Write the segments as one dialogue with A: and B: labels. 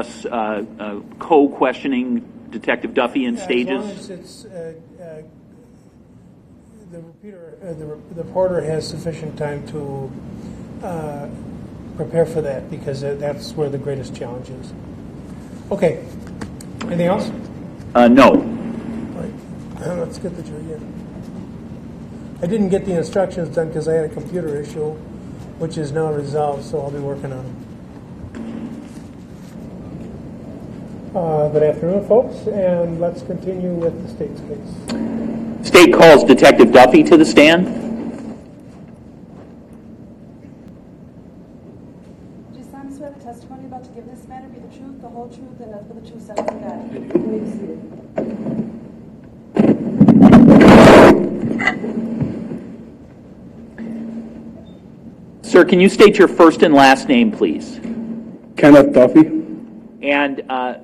A: us uh, uh, co-questioning Detective Duffy in
B: As long
A: stages?
B: as it's, uh, uh, the repeater, uh, the reporter has sufficient time to uh, prepare for that, because that's where the greatest challenge is. Okay, anything else?
A: Uh, no.
B: Right, let's get the jury in. I didn't get the instructions done because I had a computer issue, which is now resolved, so I'll be working on it. Uh, Good afternoon, folks, and let's continue with the state's case.
A: State calls Detective Duffy to the stand.
C: Do you solemnly swear the testimony about to give in this matter be the truth, the whole truth, and nothing but the truth, so help you God? You may be seated.
A: Sir, can you state your first and last name, please?
D: Kenneth Duffy.
A: And uh,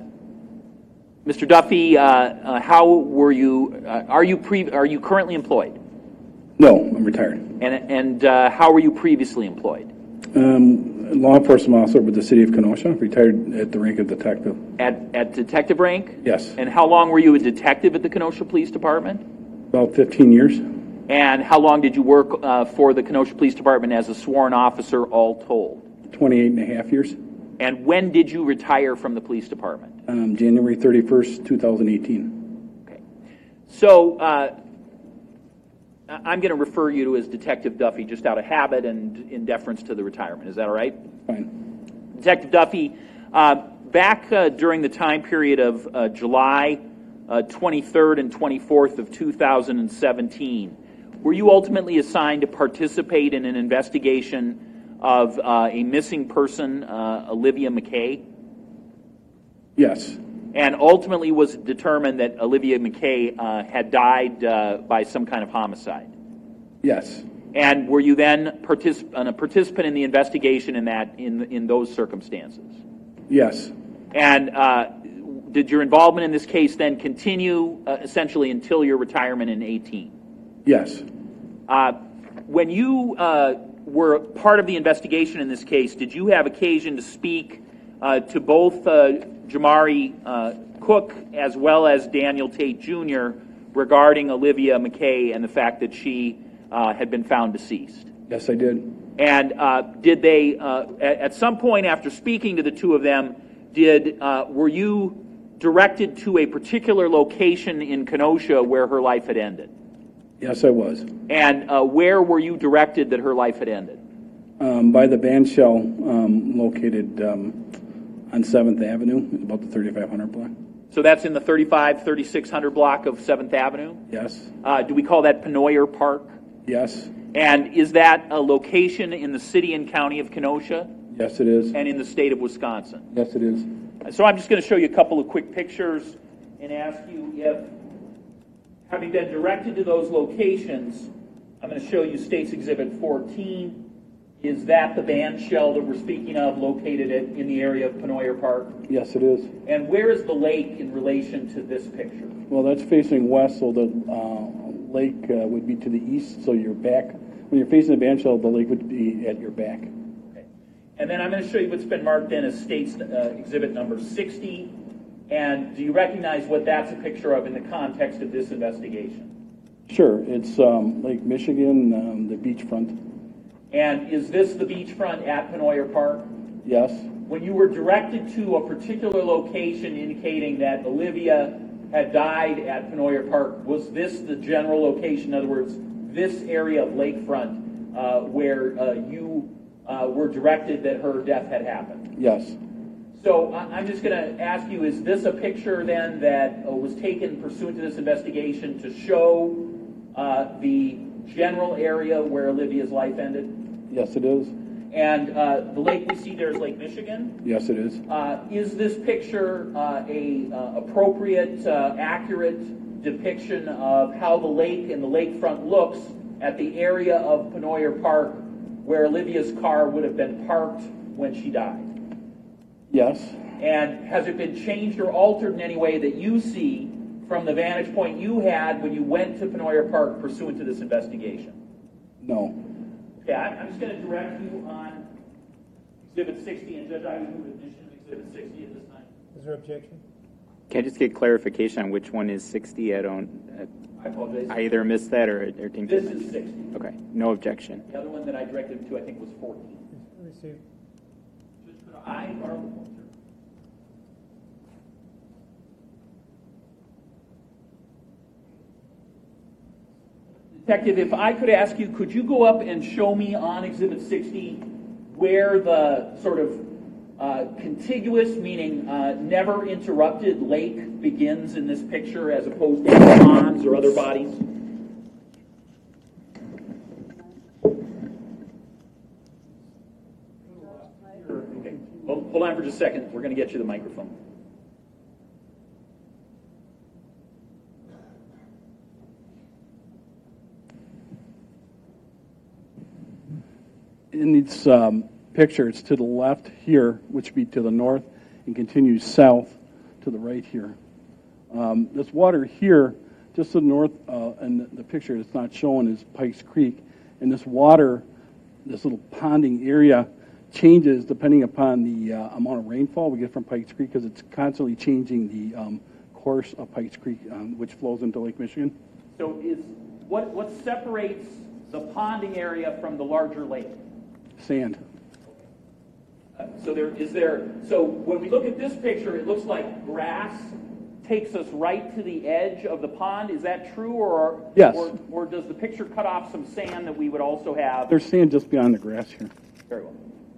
A: Mr. Duffy, uh, uh, how were you? Uh, are you pre- Are you currently employed?
D: No, I'm retired.
A: And and uh, how were you previously employed?
D: Um, law enforcement officer with the city of Kenosha, retired at the rank of detective.
A: At at detective rank?
D: Yes.
A: And how long were you a detective at the Kenosha Police Department?
D: About 15 years.
A: And how long did you work uh, for the Kenosha Police Department as a sworn officer, all told?
D: 28 and a half years.
A: And when did you retire from the police department?
D: Um, January 31st, 2018.
A: Okay. So uh, I'm going to refer you to as Detective Duffy just out of habit and in deference to the retirement. Is that all right?
D: Fine.
A: Detective Duffy, uh, back uh, during the time period of uh, July uh, 23rd and 24th of 2017, were you ultimately assigned to participate in an investigation of uh, a missing person, uh, Olivia McKay?
D: Yes.
A: And ultimately was determined that Olivia McKay uh, had died uh, by some kind of homicide?
D: Yes.
A: And were you then particip- a participant in the investigation in that in in those circumstances?
D: Yes.
A: And uh, did your involvement in this case then continue uh, essentially until your retirement in 18?
D: Yes.
A: Uh, when you uh, were part of the investigation in this case, did you have occasion to speak uh, to both uh, Jamari uh, Cook as well as Daniel Tate Jr. regarding Olivia McKay and the fact that she uh, had been found deceased?
D: Yes, I did.
A: And uh, did they, uh, at, some point after speaking to the two of them, did uh, were you directed to a particular location in Kenosha where her life had ended?
D: Yes, I was.
A: And uh, where were you directed that her life had ended?
D: Um, by the band shell um, located um, on 7th Avenue, about the 3500 block.
A: So that's in the 35, 3600 block of 7th Avenue.
D: Yes.
A: Uh, do we call that Pennoyer Park?
D: Yes.
A: And is that a location in the city and county of Kenosha
D: Yes, it is.
A: and in the state of Wisconsin?
D: Yes, it is.
A: So I'm just going to show you a couple of quick pictures and ask you if, having been directed to those locations, I'm going to show you States Exhibit 14. Is that the band shell that we're speaking of located at, in the area of Pennoyer Park?
D: Yes, it is.
A: And where is the lake in relation to this picture?
D: Well, that's facing west, so the uh, lake uh, would be to the east, so your back, when you're facing the band shell, the lake would be at your back.
A: Okay. And then I'm going to show you what's been marked in as States uh, Exhibit number 60. And do you recognize what that's a picture of in the context of this investigation?
D: Sure, it's um, Lake Michigan, um, the beachfront.
A: And is this the beachfront at Pennoyer Park?
D: Yes,
A: When you were directed to a particular location indicating that Olivia had died at Pennoyer Park, was this the general location? In other words, this area of lakefront uh, where uh, you uh, were directed that her death had happened?
D: yes,
A: So I- I'm just going to ask you, is this a picture then that uh, was taken pursuant to this investigation to show uh, the general area where Olivia's life ended?
D: yes, it is.
A: And uh, the lake we see there is Lake Michigan.
D: Yes, it is.
A: Uh, Is this picture uh, a uh, appropriate, uh, accurate depiction of how the lake and the lakefront looks at the area of Pennoyer Park where Olivia's car would have been parked when she died?
D: Yes,
A: And has it been changed or altered in any way that you see from the vantage point you had when you went to Pennoyer Park pursuant to this investigation?
D: no.
A: Okay, I- I'm just going to direct you on Exhibit 60, and Judge, I would move admission of Exhibit 60 at this time.
B: Is there objection?
E: Can I just get clarification on which one is 60? I don't,
A: I apologize.
E: uh, I either missed that or, or didn't.
A: This is 60.
E: Okay, no objection.
A: The other one that I directed to, I think, was 14.
B: Let me see.
A: I pointer? Detective, if I could ask you, could you go up and show me on Exhibit 60 where the sort of uh, contiguous, meaning uh, never interrupted lake begins in this picture as opposed to ponds or other bodies? Okay. Hold on for just a second. We're going to get you the microphone.
D: In this um, picture, it's to the left here, which would be to the north, and continues south to the right here. Um, This water here, just to the north, uh, and the picture that's not shown is Pikes Creek. And this water, this little ponding area changes depending upon the uh, amount of rainfall we get from Pikes Creek, because it's constantly changing the um, course of Pikes Creek, um, which flows into Lake Michigan.
A: So is, what, what separates the ponding area from the larger lake?
D: Sand.
A: Uh, So there, is there, so when we look at this picture, it looks like grass takes us right to the edge of the pond. Is that true, or?
D: Yes.
A: Or, or does the picture cut off some sand that we would also have?
D: There's sand just beyond the grass here.
A: Very well.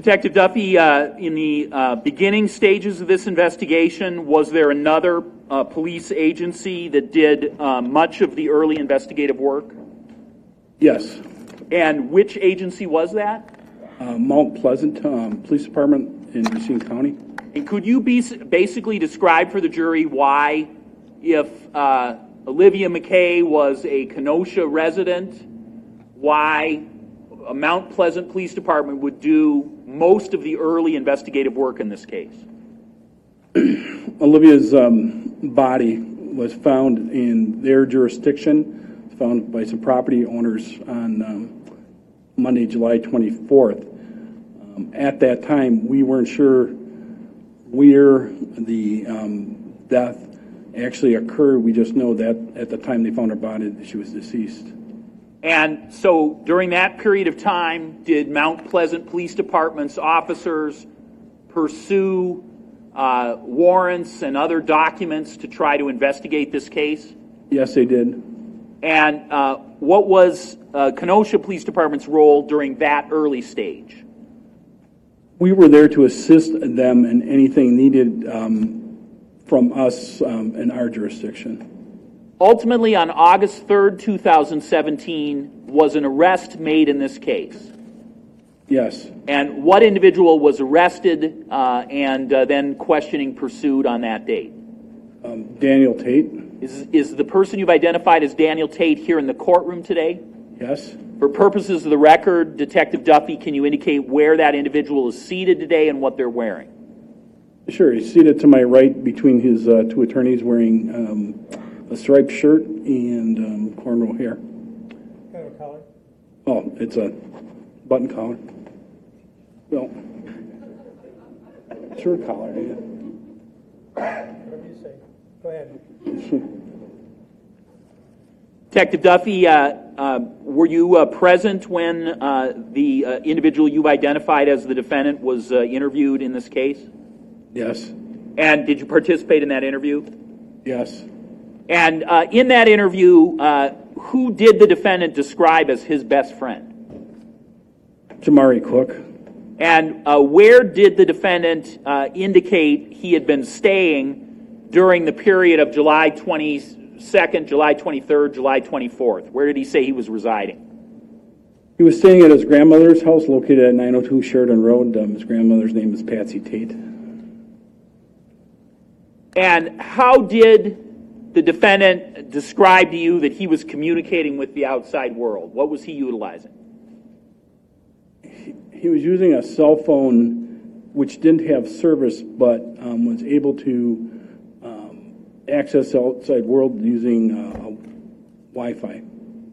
A: Detective Duffy, uh, in the uh, beginning stages of this investigation, was there another uh, police agency that did uh, much of the early investigative work?
D: Yes.
A: And which agency was that?
D: Uh, Mount Pleasant um, Police Department in Racine County.
A: And could you be, basically describe for the jury why, if uh, Olivia McKay was a Kenosha resident, why Mount Pleasant Police Department would do most of the early investigative work in this case?
D: Olivia's um, body was found in their jurisdiction, found by some property owners on um, Monday, July 24th. Um, At that time, we weren't sure where the um, death actually occurred. We just know that at the time they found her body, she was deceased.
A: And so during that period of time, did Mount Pleasant Police Department's officers pursue uh, warrants and other documents to try to investigate this case?
D: Yes, they did.
A: And uh, what was uh, Kenosha Police Department's role during that early stage?
D: We were there to assist them in anything needed um, from us um, in our jurisdiction.
A: Ultimately, on August 3rd, 2017, was an arrest made in this case.
D: Yes.
A: And what individual was arrested uh, and uh, then questioning pursued on that date?
D: Um, Daniel Tate.
A: Is, is the person you've identified as Daniel Tate here in the courtroom today?
D: Yes.
A: For purposes of the record, Detective Duffy, can you indicate where that individual is seated today and what they're wearing?
D: Sure. He's seated to my right between his uh, two attorneys wearing um, a striped shirt and um, cornrow hair.
B: Kind of a color?
D: Oh, it's a button collar. Well, shirt collar, yeah.
B: Whatever you say. Go ahead.
A: Detective Duffy, uh, uh, were you uh, present when uh, the uh, individual you've identified as the defendant was uh, interviewed in this case?
D: Yes.
A: And did you participate in that interview?
D: Yes.
A: And uh, in that interview, uh, who did the defendant describe as his best friend?
D: Jamari Cook.
A: And uh, where did the defendant uh, indicate he had been staying during the period of July 22nd, July 23rd, July 24th? Where did he say he was residing?
D: He was staying at his grandmother's house located at 902 Sheridan Road. Um, his grandmother's name is Patsy Tate.
A: And how did the defendant describe to you that he was communicating with the outside world? What was he utilizing?
D: He was using a cell phone which didn't have service, but um, was able to um, access the outside world using uh, Wi-Fi.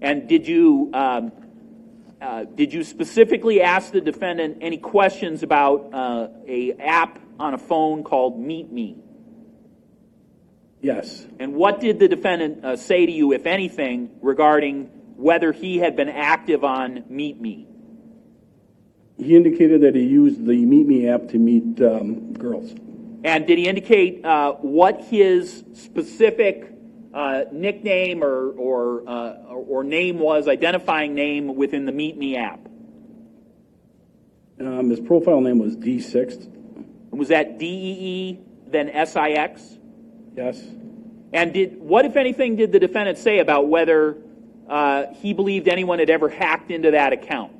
A: And did you um, uh, did you specifically ask the defendant any questions about uh, a app on a phone called Meet Me?
D: Yes,
A: And what did the defendant uh, say to you, if anything, regarding whether he had been active on Meet Me?
D: he indicated that he used the Meet Me app to meet um, girls.
A: And did he indicate uh, what his specific uh, nickname or or, uh, or or name was, identifying name within the Meet Me app?
D: Um, his profile name was D6.
A: Was that D E E then S I X?
D: Yes,
A: And did what, if anything, did the defendant say about whether uh, he believed anyone had ever hacked into that account?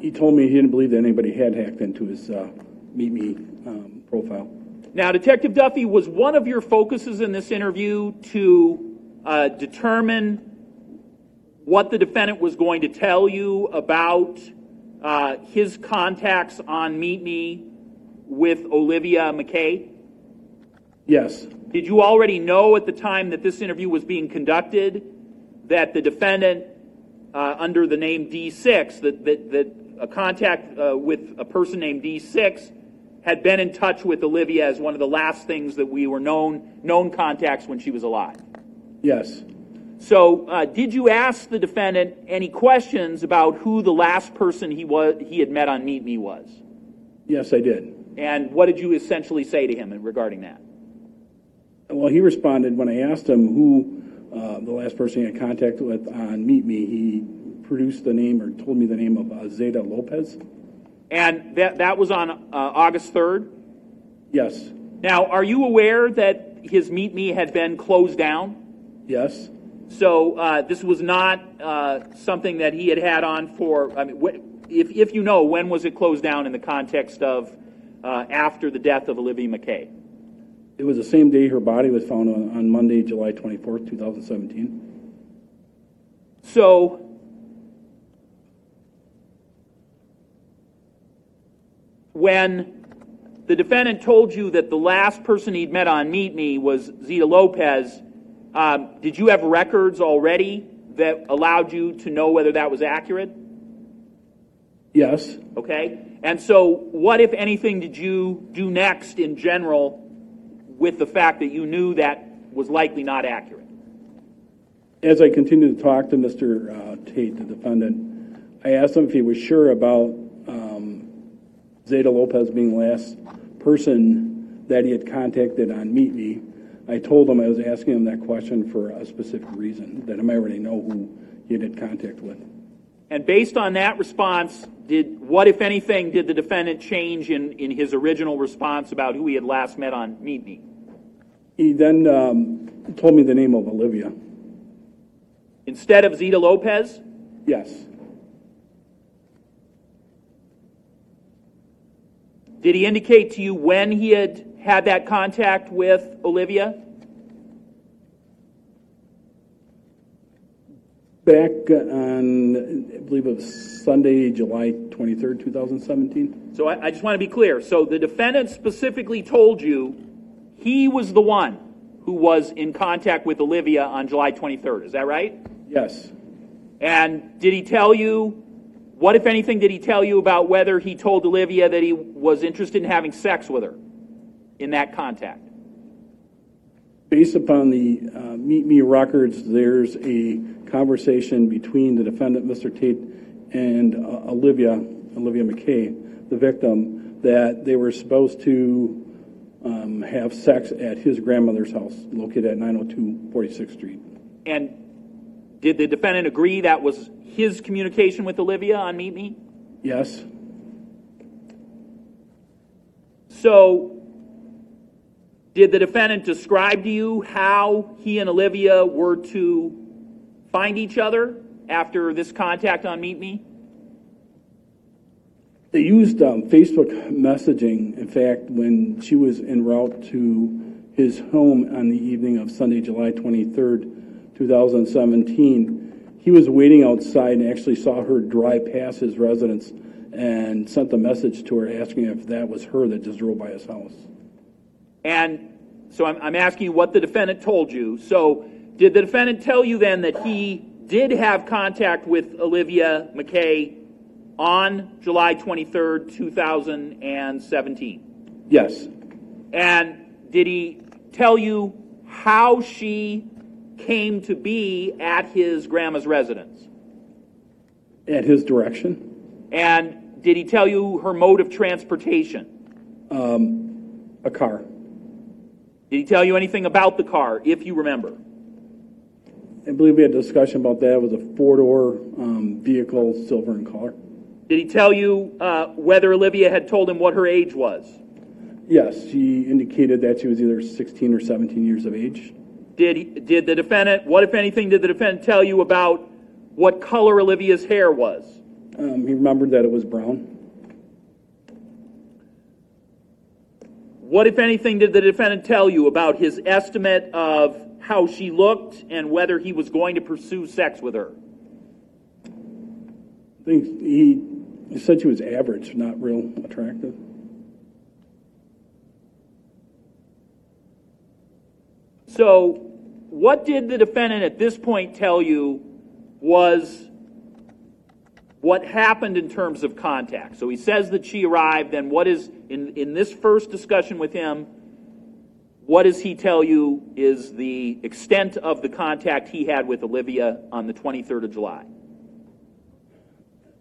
D: he told me he didn't believe that anybody had hacked into his uh, Meet Me um, profile.
A: Now, Detective Duffy, was one of your focuses in this interview to uh, determine what the defendant was going to tell you about uh, his contacts on Meet Me with Olivia McKay?
D: Yes,
A: Did you already know at the time that this interview was being conducted that the defendant, uh, under the name D6, that, that, that a contact uh, with a person named D6 had been in touch with Olivia as one of the last things that we were known known contacts when she was alive?
D: yes,
A: So, uh, did you ask the defendant any questions about who the last person he was he had met on Meet Me was?
D: yes, I did.
A: And what did you essentially say to him regarding that?
D: Well, he responded when I asked him who uh, the last person he had contact with on Meet Me. He produced the name or told me the name of uh, Zeta Lopez.
A: And that, that was on uh, August 3rd.
D: Yes,
A: Now, are you aware that his Meet Me had been closed down?
D: yes,
A: So uh, this was not uh, something that he had had on for, I mean, wh- if, if you know, when was it closed down in the context of uh, after the death of Olivia McKay?
D: It was the same day her body was found on, on Monday, July 24th, 2017.
A: So, when the defendant told you that the last person he'd met on Meet Me was Zita Lopez, um, did you have records already that allowed you to know whether that was accurate?
D: Yes,
A: Okay? And so, what, if anything, did you do next in general with the fact that you knew that was likely not accurate?
D: As I continued to talk to Mr. uh, Tate, the defendant, I asked him if he was sure about um, Zeta Lopez being the last person that he had contacted on Meet Me. I told him I was asking him that question for a specific reason, that I might already know who he had contact with.
A: And based on that response, did what, if anything, did the defendant change in, in his original response about who he had last met on Meet Me?
D: He then um, told me the name of Olivia.
A: Instead of Zita Lopez?
D: Yes,
A: Did he indicate to you when he had had that contact with Olivia?
D: back on, I believe it was Sunday, July 23rd, 2017.
A: So I, I just want to be clear. So the defendant specifically told you he was the one who was in contact with Olivia on July 23rd. Is that right?
D: Yes,
A: And did he tell you, what, if anything, did he tell you about whether he told Olivia that he was interested in having sex with her in that contact?
D: Based upon the uh, Meet Me records, there's a conversation between the defendant, Mr. Tate, and uh, Olivia, Olivia McKay, the victim, that they were supposed to um, have sex at his grandmother's house, located at 902 46th Street.
A: And did the defendant agree that was his communication with Olivia on Meet Me?
D: Yes,
A: So, did the defendant describe to you how he and Olivia were to find each other after this contact on Meet Me?
D: They used um, Facebook messaging. In fact, when she was en route to his home on the evening of Sunday, July 23rd, 2017, he was waiting outside and actually saw her drive past his residence and sent a message to her asking if that was her that just drove by his house.
A: And so I'm, I'm asking you what the defendant told you. So did the defendant tell you then that he did have contact with Olivia McKay on July 23rd, 2017?
D: Yes,
A: And did he tell you how she came to be at his grandma's residence?
D: at his direction.
A: And did he tell you her mode of transportation?
D: A car.
A: Did he tell you anything about the car, if you remember?
D: I believe we had a discussion about that. It was a four-door um, vehicle, silver in color.
A: Did he tell you uh, whether Olivia had told him what her age was?
D: Yes, she indicated that she was either 16 or 17 years of age.
A: Did, he, did the defendant, what if anything, did the defendant tell you about what color Olivia's hair was?
D: Um, he remembered that it was brown.
A: What, if anything, did the defendant tell you about his estimate of how she looked and whether he was going to pursue sex with her?
D: I think he, he said she was average, not real attractive.
A: So, what did the defendant at this point tell you was what happened in terms of contact? So he says that she arrived, then what is, in, in this first discussion with him, what does he tell you is the extent of the contact he had with Olivia on the 23rd of July?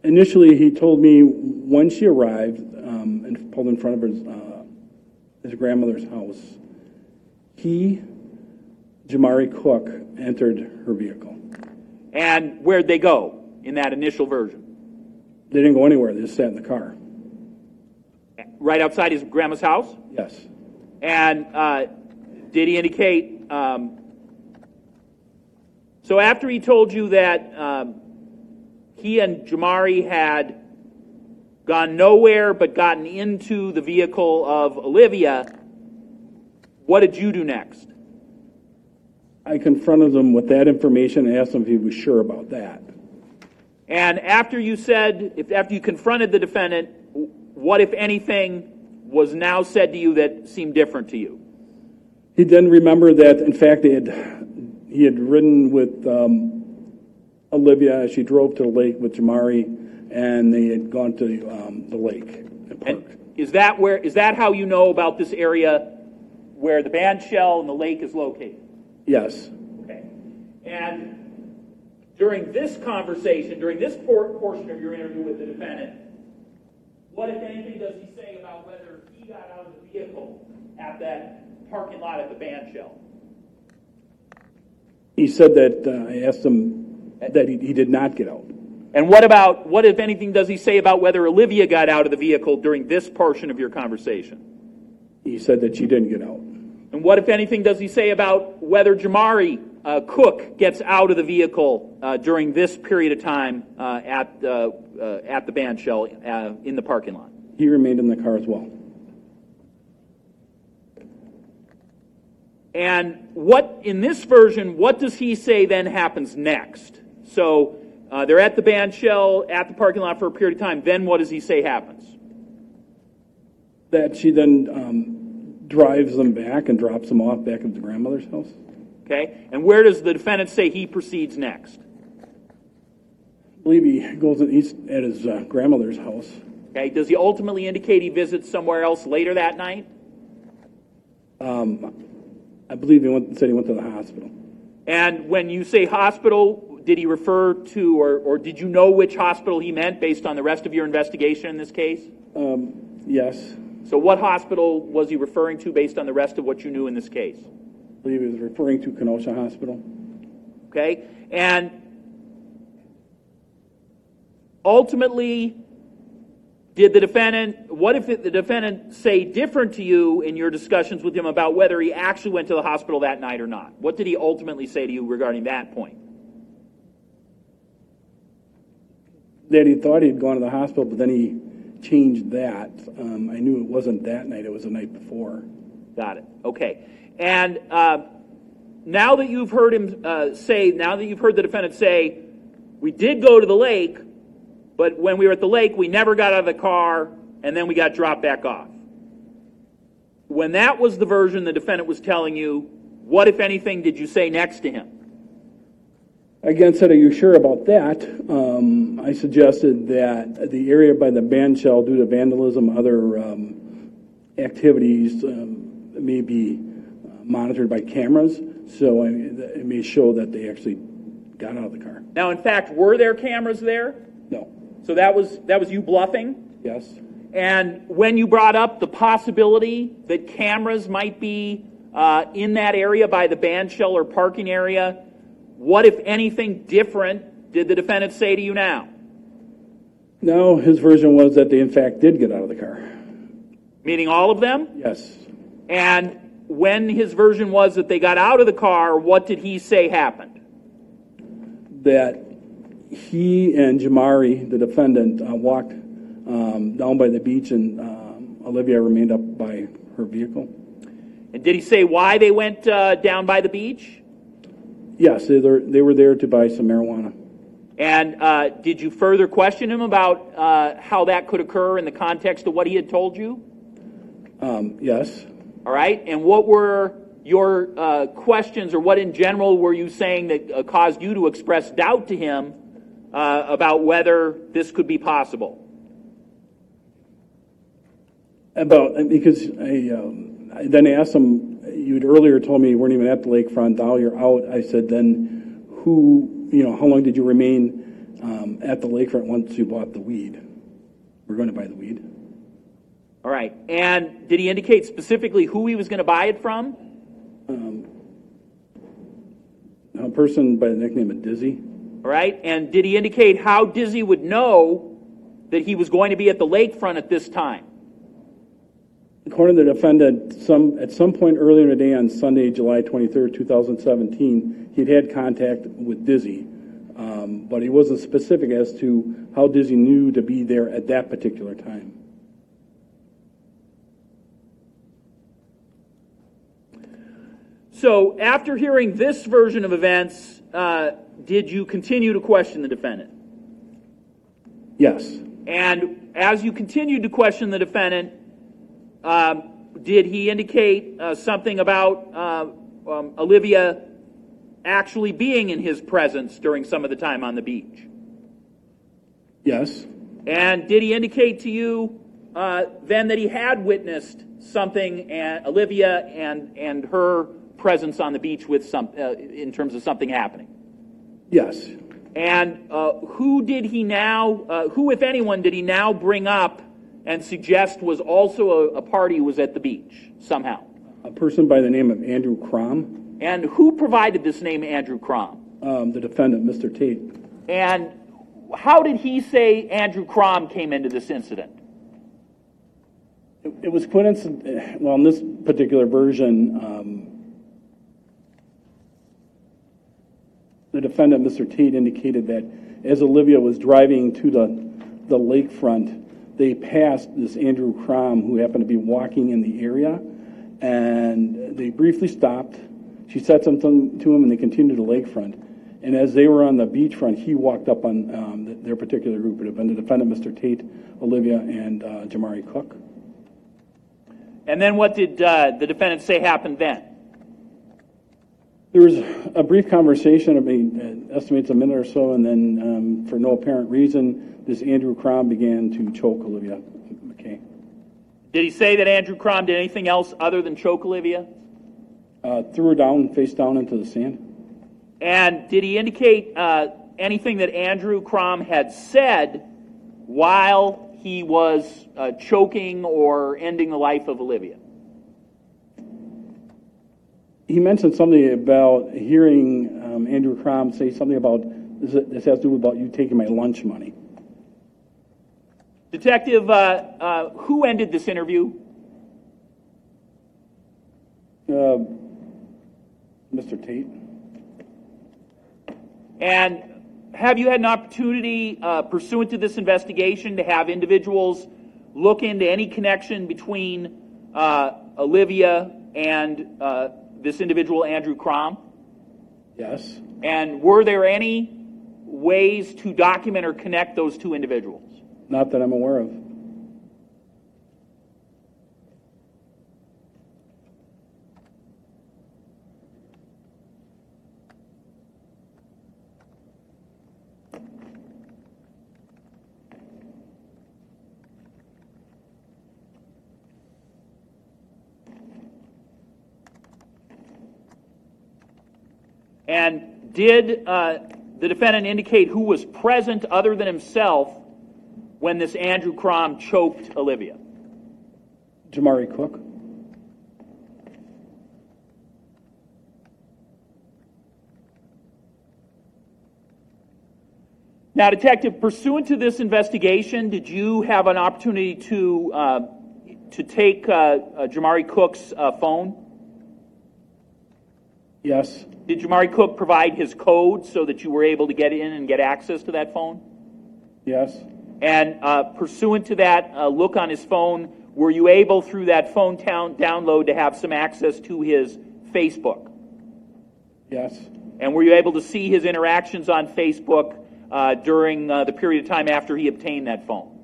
D: Initially, he told me when she arrived um, and pulled in front of his, uh, his grandmother's house, he, Jamari Cook, entered her vehicle.
A: And where'd they go in that initial version?
D: They didn't go anywhere, they just sat in the car.
A: Right outside his grandma's house?
D: Yes.
A: And uh, did he indicate? Um, so after he told you that um, he and Jamari had gone nowhere but gotten into the vehicle of Olivia, what did you do next?
D: I confronted him with that information and asked him if he was sure about that.
A: And after you said, if after you confronted the defendant, what if anything was now said to you that seemed different to you?
D: He then remembered that, in fact, they had, he had ridden with um, Olivia as she drove to the lake with Jamari, and they had gone to um, the lake and parked.
A: And is that where is that how you know about this area where the band shell and the lake is located?
D: Yes.
A: Okay. And during this conversation, during this por- portion of your interview with the defendant, what, if anything, does he say about whether he got out of the vehicle at that parking lot at the band shell?
D: He said that, uh, I asked him that he, he did not get out.
A: And what about, what, if anything, does he say about whether Olivia got out of the vehicle during this portion of your conversation?
D: He said that she didn't get out.
A: And what, if anything, does he say about whether Jamari uh, Cook gets out of the vehicle uh, during this period of time uh, at, uh, uh, at the band shell uh, in the parking lot?
D: He remained in the car as well.
A: And what, in this version, what does he say then happens next? So uh, they're at the band shell, at the parking lot for a period of time. Then what does he say happens?
D: That she then um, drives them back and drops them off back at the grandmother's house.
A: Okay? And where does the defendant say he proceeds next?
D: I believe he goes, he's at his uh, grandmother's house.
A: Okay? Does he ultimately indicate he visits somewhere else later that night?
D: Um, I believe he went, said he went to the hospital.
A: And when you say hospital, did he refer to, or, or did you know which hospital he meant based on the rest of your investigation in this case?
D: Um, yes,
A: So, what hospital was he referring to based on the rest of what you knew in this case?
D: I believe he was referring to Kenosha Hospital.
A: Okay? And ultimately, did the defendant, what if the defendant say different to you in your discussions with him about whether he actually went to the hospital that night or not? What did he ultimately say to you regarding that point?
D: That he thought he'd gone to the hospital, but then he changed that. Um, I knew it wasn't that night, it was the night before.
A: Got it. Okay. And uh, now that you've heard him uh, say, now that you've heard the defendant say, we did go to the lake, but when we were at the lake, we never got out of the car, and then we got dropped back off. When that was the version the defendant was telling you, what, if anything, did you say next to him?
D: Again, said, are you sure about that? Um, I suggested that the area by the band shell, due to vandalism, other um, activities, um, may be uh, monitored by cameras. So I, it may show that they actually got out of the car.
A: Now, in fact, were there cameras there?
D: No.
A: So that was that was you bluffing?
D: Yes.
A: And when you brought up the possibility that cameras might be uh, in that area by the band shell or parking area, what, if anything, different did the defendant say to you now?
D: No, his version was that they in fact did get out of the car.
A: Meaning all of them?
D: Yes.
A: And when his version was that they got out of the car, what did he say happened?
D: That he and Jamari, the defendant, uh, walked um, down by the beach and um, Olivia remained up by her vehicle.
A: And did he say why they went uh, down by the beach?
D: Yes, they were, they were there to buy some marijuana.
A: And uh, did you further question him about uh, how that could occur in the context of what he had told you?
D: Um, yes.
A: All right. And what were your uh, questions, or what in general were you saying that uh, caused you to express doubt to him uh, about whether this could be possible?
D: About because I, um, I then asked him. You'd earlier told me you weren't even at the lakefront. Now you're out. I said, then who? You know, how long did you remain um, at the lakefront once you bought the weed? We're going to buy the weed.
A: All right. And did he indicate specifically who he was going to buy it from?
D: A person by the nickname of Dizzy.
A: All right. And did he indicate how Dizzy would know that he was going to be at the lakefront at this time?
D: According to the defendant, some, at some point earlier in the day on Sunday, July 23rd, 2017, he'd had contact with Dizzy, um, but he wasn't specific as to how Dizzy knew to be there at that particular time.
A: So, after hearing this version of events, uh, did you continue to question the defendant?
D: Yes.
A: And as you continued to question the defendant, um, did he indicate uh, something about uh, um, Olivia actually being in his presence during some of the time on the beach?
D: Yes.
A: And did he indicate to you uh, then that he had witnessed something, and Olivia and and her presence on the beach with some uh, in terms of something happening?
D: Yes.
A: And uh, who did he now? Uh, who, if anyone, did he now bring up and suggest was also a, a party was at the beach somehow?
D: A person by the name of Andrew Crom,
A: And who provided this name, Andrew Crom?
D: um, the defendant, Mr. Tate.
A: And how did he say Andrew Crom came into this incident?
D: It, it was coincident. Well, in this particular version, um, the defendant, Mr. Tate, indicated that as Olivia was driving to the the lakefront, they passed this Andrew Crom, who happened to be walking in the area, and they briefly stopped. She said something to him, and they continued to lakefront. And as they were on the beachfront, he walked up on um, their particular group. It had been the defendant, Mr. Tate, Olivia, and uh, Jamari Cook.
A: And then what did uh, the defendant say happened then?
D: There was a brief conversation, I mean, uh, estimates a minute or so, and then um, for no apparent reason, this Andrew Crom began to choke Olivia McKay.
A: Did he say that Andrew Crom did anything else other than choke Olivia?
D: Uh, threw her down, face down into the sand.
A: And did he indicate uh, anything that Andrew Crom had said while he was uh, choking or ending the life of Olivia?
D: He mentioned something about hearing um, Andrew Crom say something about this, this has to do about you taking my lunch money.
A: Detective, uh, uh, who ended this interview?
D: Uh, Mr. Tate?
A: And have you had an opportunity, uh, pursuant to this investigation, to have individuals look into any connection between uh, Olivia and uh, this individual, Andrew Crom?
D: Yes.
A: And were there any ways to document or connect those two individuals?
D: Not that I'm aware of.
A: And did uh, the defendant indicate who was present other than himself when this Andrew Crom choked Olivia?
D: Jamari Cook?
A: Now, Detective, pursuant to this investigation, did you have an opportunity to uh, to take uh, uh, Jamari Cook's uh, phone?
D: Yes.
A: Did Jamari Cook provide his code so that you were able to get in and get access to that phone?
D: Yes.
A: And uh, pursuant to that uh, look on his phone, were you able through that phone town download to have some access to his Facebook?
D: Yes.
A: And were you able to see his interactions on Facebook uh, during uh, the period of time after he obtained that phone?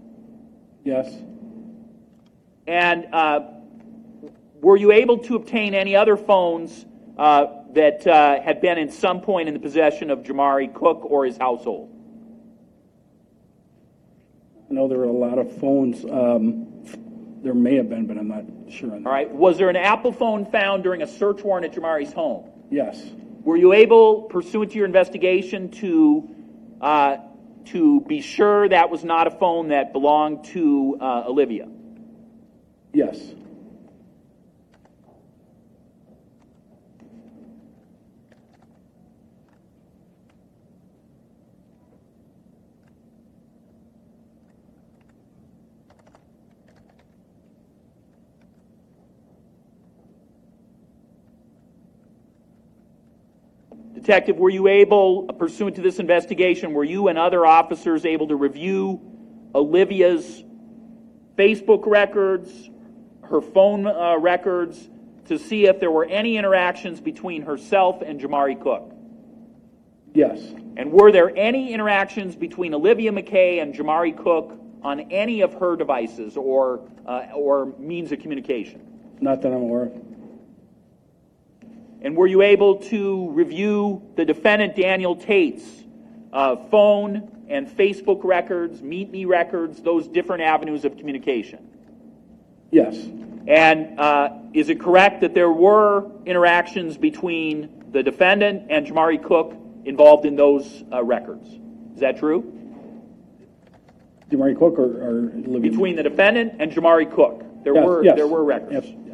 D: Yes.
A: And uh, were you able to obtain any other phones uh, that uh, had been in some point in the possession of Jamari Cook or his household?
D: I know there were a lot of phones. Um, there may have been, but I'm not sure on that.
A: All right. Was there an Apple phone found during a search warrant at Jamari's home?
D: Yes.
A: Were you able, pursuant to your investigation, to uh, to be sure that was not a phone that belonged to uh, Olivia?
D: Yes.
A: Detective, were you able, pursuant to this investigation, were you and other officers able to review Olivia's Facebook records, her phone uh, records, to see if there were any interactions between herself and Jamari Cook?
D: Yes.
A: And were there any interactions between Olivia McKay and Jamari Cook on any of her devices or, uh, or means of communication?
D: Not that I'm aware of.
A: And were you able to review the defendant Daniel Tate's uh, phone and Facebook records, Meet Me records, those different avenues of communication?
D: Yes.
A: And uh, is it correct that there were interactions between the defendant and Jamari Cook involved in those uh, records? Is that true?
D: Jamari Cook or, or?
A: Between the defendant and Jamari Cook, there
D: Yes,
A: were
D: yes.
A: there were records.
D: Yes. yes.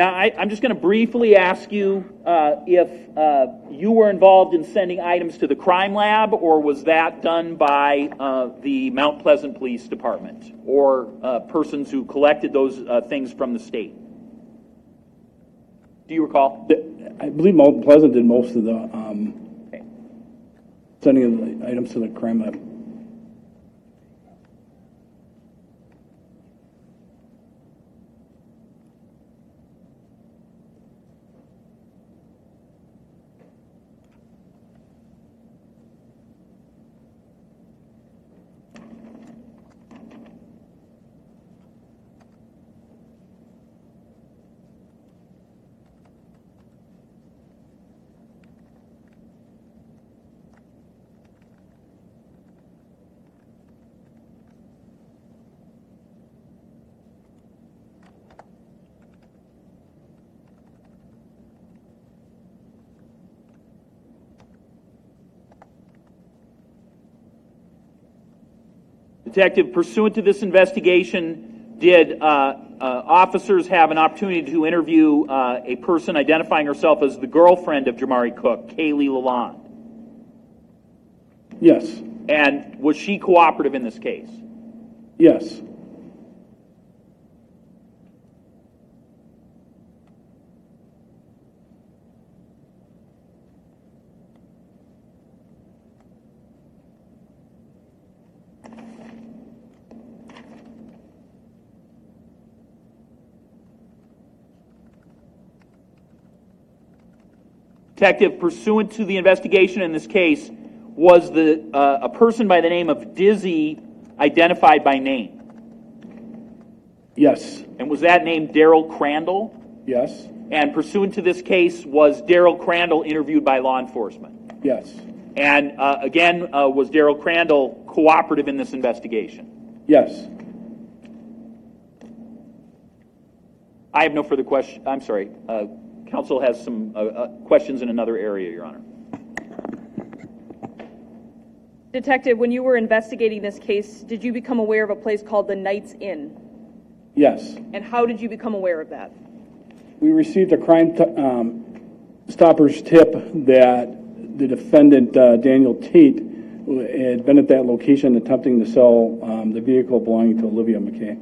A: Now, I, I'm just going to briefly ask you uh, if uh, you were involved in sending items to the crime lab, or was that done by uh, the Mount Pleasant Police Department or uh, persons who collected those uh, things from the state? Do you recall?
D: I believe Mount Pleasant did most of the um,
A: Okay.
D: sending of the items to the crime lab.
A: Detective, pursuant to this investigation, did uh, uh, officers have an opportunity to interview uh, a person identifying herself as the girlfriend of Jamari Cook, Kaylee Lalonde?
D: Yes.
A: And was she cooperative in this case?
D: Yes.
A: Detective, pursuant to the investigation in this case, was the, uh, a person by the name of Dizzy identified by name?
D: Yes,
A: And was that name Daryl Crandall?
D: yes,
A: And pursuant to this case, was Daryl Crandall interviewed by law enforcement?
D: yes,
A: And uh, again, uh, was Daryl Crandall cooperative in this investigation?
D: yes.
A: I have no further questions. I'm sorry. Uh, counsel has some uh, uh, questions in another area, Your Honor.
F: Detective, when you were investigating this case, did you become aware of a place called the Knights Inn?
D: Yes.
F: And how did you become aware of that?
D: We received a Crime t- um, Stoppers tip that the defendant, uh, Daniel Tate, had been at that location attempting to sell um, the vehicle belonging to Olivia McKay.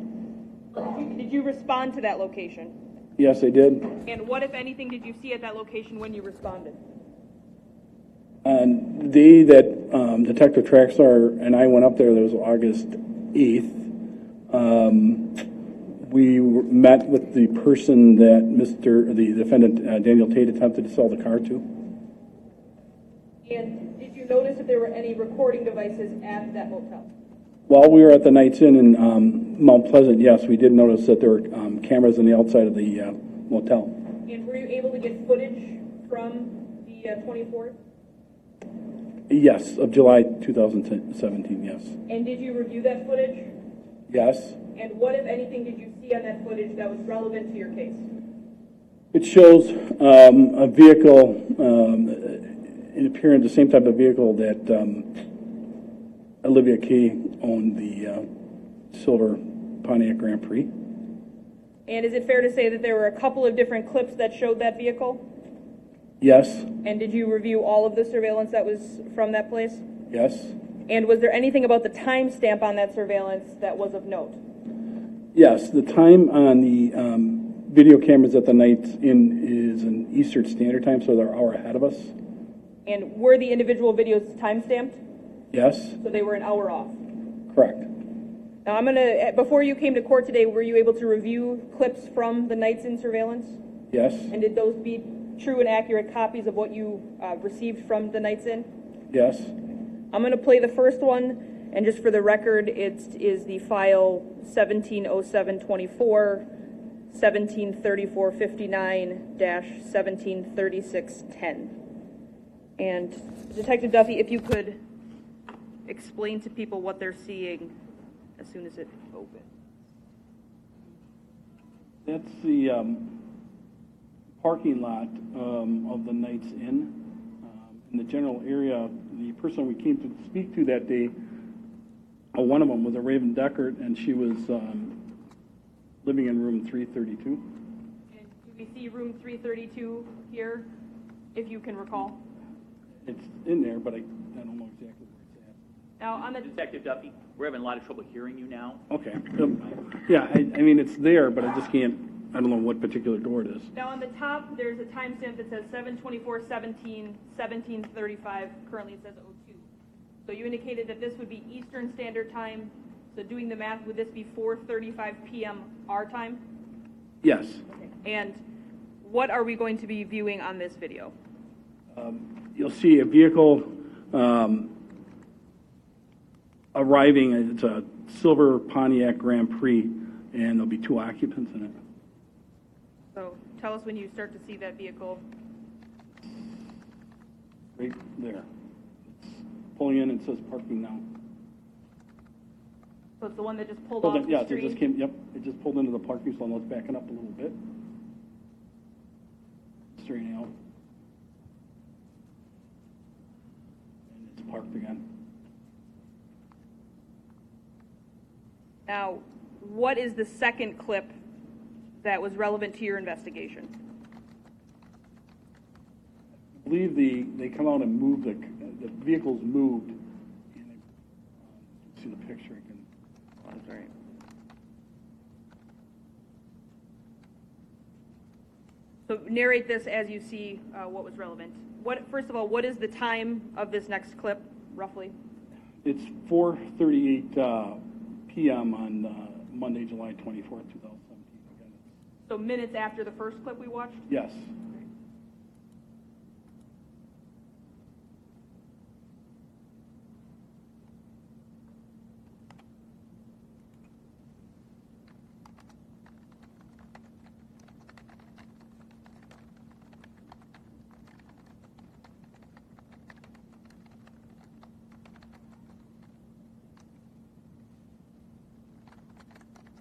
F: Did you respond to that location?
D: Yes, I did.
F: And what, if anything, did you see at that location when you responded?
D: On the day that um, Detective Traxler and I went up there, that was August 8th, um, we met with the person that Mr., the defendant, uh, Daniel Tate, attempted to sell the car to.
F: And did you notice if there were any recording devices at that motel?
D: While we were at the Knights Inn in um, Mount Pleasant, yes, we did notice that there were um, cameras on the outside of the uh, motel.
F: And were you able to get footage from the uh, 24th?
D: Yes, of July 2017, yes.
F: And did you review that footage?
D: Yes.
F: And what, if anything, did you see on that footage that was relevant to your case?
D: It shows um, a vehicle, um, in appearance, the same type of vehicle that um, Olivia Key owned, the uh, silver Pontiac Grand Prix.
F: And is it fair to say that there were a couple of different clips that showed that vehicle?
D: Yes,
F: And did you review all of the surveillance that was from that place?
D: yes,
F: And was there anything about the timestamp on that surveillance that was of note?
D: yes. The time on the um, video cameras at the Knights Inn is an Eastern Standard Time, so they're an hour ahead of us.
F: And were the individual videos timestamped?
D: Yes,
F: So they were an hour off?
D: correct.
F: Now, I'm gonna, before you came to court today, were you able to review clips from the Knights Inn surveillance?
D: Yes,
F: And did those be true and accurate copies of what you uh, received from the Knights Inn?
D: yes,
F: I'm going to play the first one, and just for the record, it is the file 170724, 173459-173610. And Detective Duffy, if you could explain to people what they're seeing as soon as it opens.
D: That's the um, parking lot um, of the Knights Inn. Um, In the general area, the person we came to speak to that day, uh, one of them was a Raven Deckard, and she was um, living in room 332.
F: And do we see room 332 here, if you can recall?
D: It's in there, but I I don't know exactly where it's at.
F: Now, on the
A: Detective Duffy, we're having a lot of trouble hearing you now.
D: Okay. Um, Yeah, I I mean, it's there, but I just can't, I don't know what particular door it is.
F: Now, on the top, there's a timestamp that says 7:24:17, 17:35, currently it says 02. So you indicated that this would be Eastern Standard Time, so doing the math, would this be 4:35 PM our time?
D: Yes.
F: And what are we going to be viewing on this video?
D: you'll see a vehicle um, arriving. It's a uh, silver Pontiac Grand Prix, and there'll be two occupants in it.
F: So tell us when you start to see that vehicle.
D: Right there. It's Pulling in, it says parking now.
F: So it's the one that just pulled
D: Pulled
F: off
D: in- Yeah,
F: the
D: it just
F: street?
D: came, yep, it just pulled into the parking, so now it's backing up a little bit. Straight out. And it's parked again.
F: Now, what is the second clip that was relevant to your investigation?
D: I believe the, they come out and move, the, the vehicle's moved. and they, See the picture, can,
F: That's right. So narrate this as you see uh, what was relevant. What, first of all, what is the time of this next clip, roughly?
D: it's four thirty-eight, uh, PM on, uh, Monday, July twenty-fourth, two thousand seventeen. Again,
F: So minutes after the first clip we watched?
D: Yes,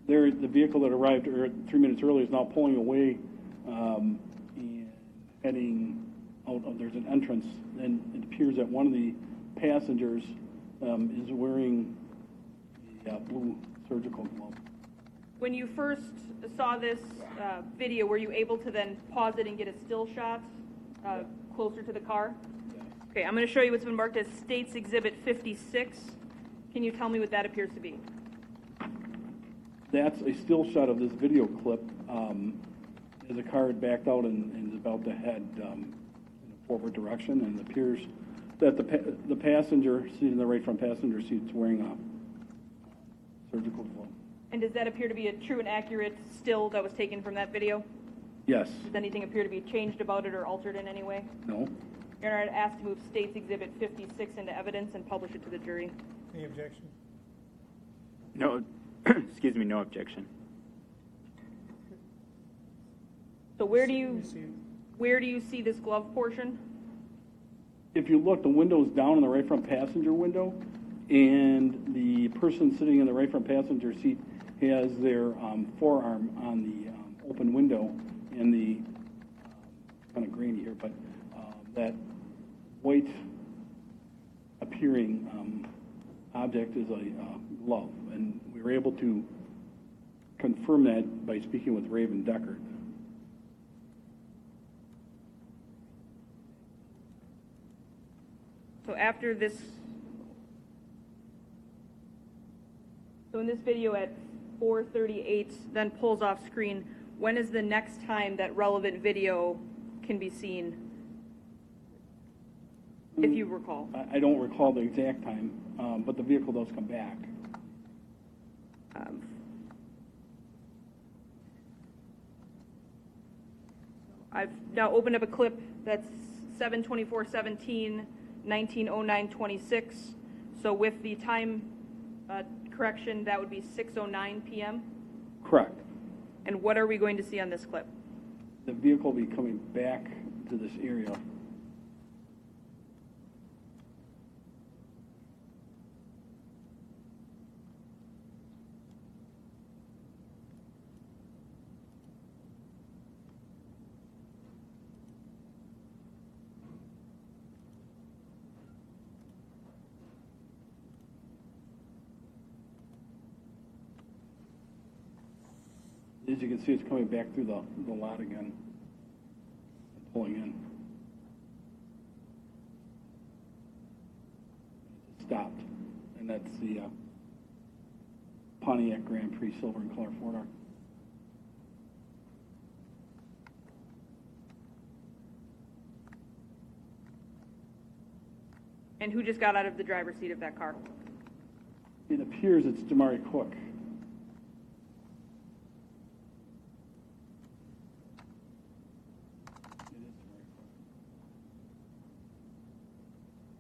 D: There, the vehicle that arrived er, three minutes earlier is now pulling away um, and heading out. Of, there's an entrance, and it appears that one of the passengers um, is wearing the uh, blue surgical glove.
F: When you first saw this uh, video, were you able to then pause it and get a still shot uh, closer to the car? Okay, I'm going to show you what's been marked as States Exhibit 56. Can you tell me what that appears to be?
D: That's a still shot of this video clip um, as a car had backed out and, and is about to head um, in a forward direction, and it appears that the pa- the passenger seated in the right front passenger seat is wearing a surgical glove.
F: And does that appear to be a true and accurate still that was taken from that video?
D: Yes.
F: Does anything appear to be changed about it or altered in any way?
D: No.
F: Your Honor, I'd ask to move States Exhibit 56 into evidence and publish it to the jury.
B: Any objection?
E: No, excuse me, no objection.
F: So where do you, where do you see this glove portion?
D: If you look, the window is down in the right front passenger window, and the person sitting in the right front passenger seat has their um, forearm on the um, open window, and the kind of grainy here, but um, that white appearing um, object is a uh, glove, and we were able to confirm that by speaking with Raven Deckard.
F: So after this, so in this video at 4:38, then pulls off screen, when is the next time that relevant video can be seen? If you recall.
D: I I don't recall the exact time, um, but the vehicle does come back.
F: Um, I've now opened up a clip that's 7:24:17, 19:09:26. So with the time uh, correction, that would be 6:09 PM.
D: Correct.
F: And what are we going to see on this clip?
D: The vehicle will be coming back to this area. As you can see, it's coming back through the, the lot again, pulling in. Stopped, and that's the uh, Pontiac Grand Prix Silver and Color Four Door.
F: And who just got out of the driver's seat of that car?
D: It appears it's Damari Cook. It is Damari Cook.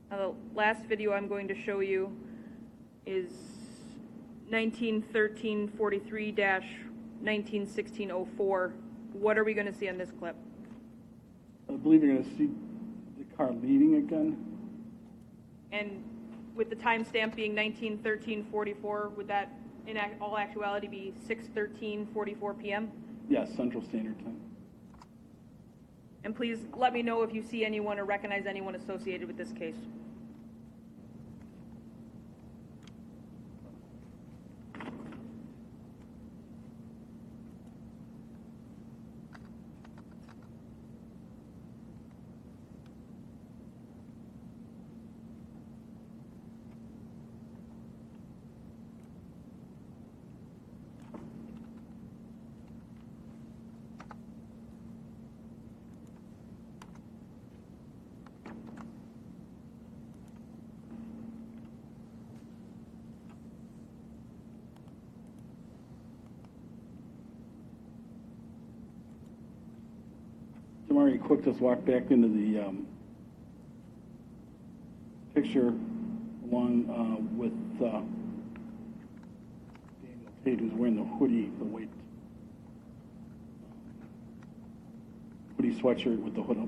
F: Now, the last video I'm going to show you is 1913-43-1916-04. What are we going to see on this clip?
D: I believe you're going to see the car leaving again.
F: And with the timestamp being 1913-44, would that in all actuality be 6:13:44 PM?
D: Yes, Central Standard Time.
F: And please let me know if you see anyone or recognize anyone associated with this case.
D: Damari Cook just walked back into the um, picture along uh, with uh, Daniel Tate, who's wearing the hoodie, the white hoodie sweatshirt with the hood up.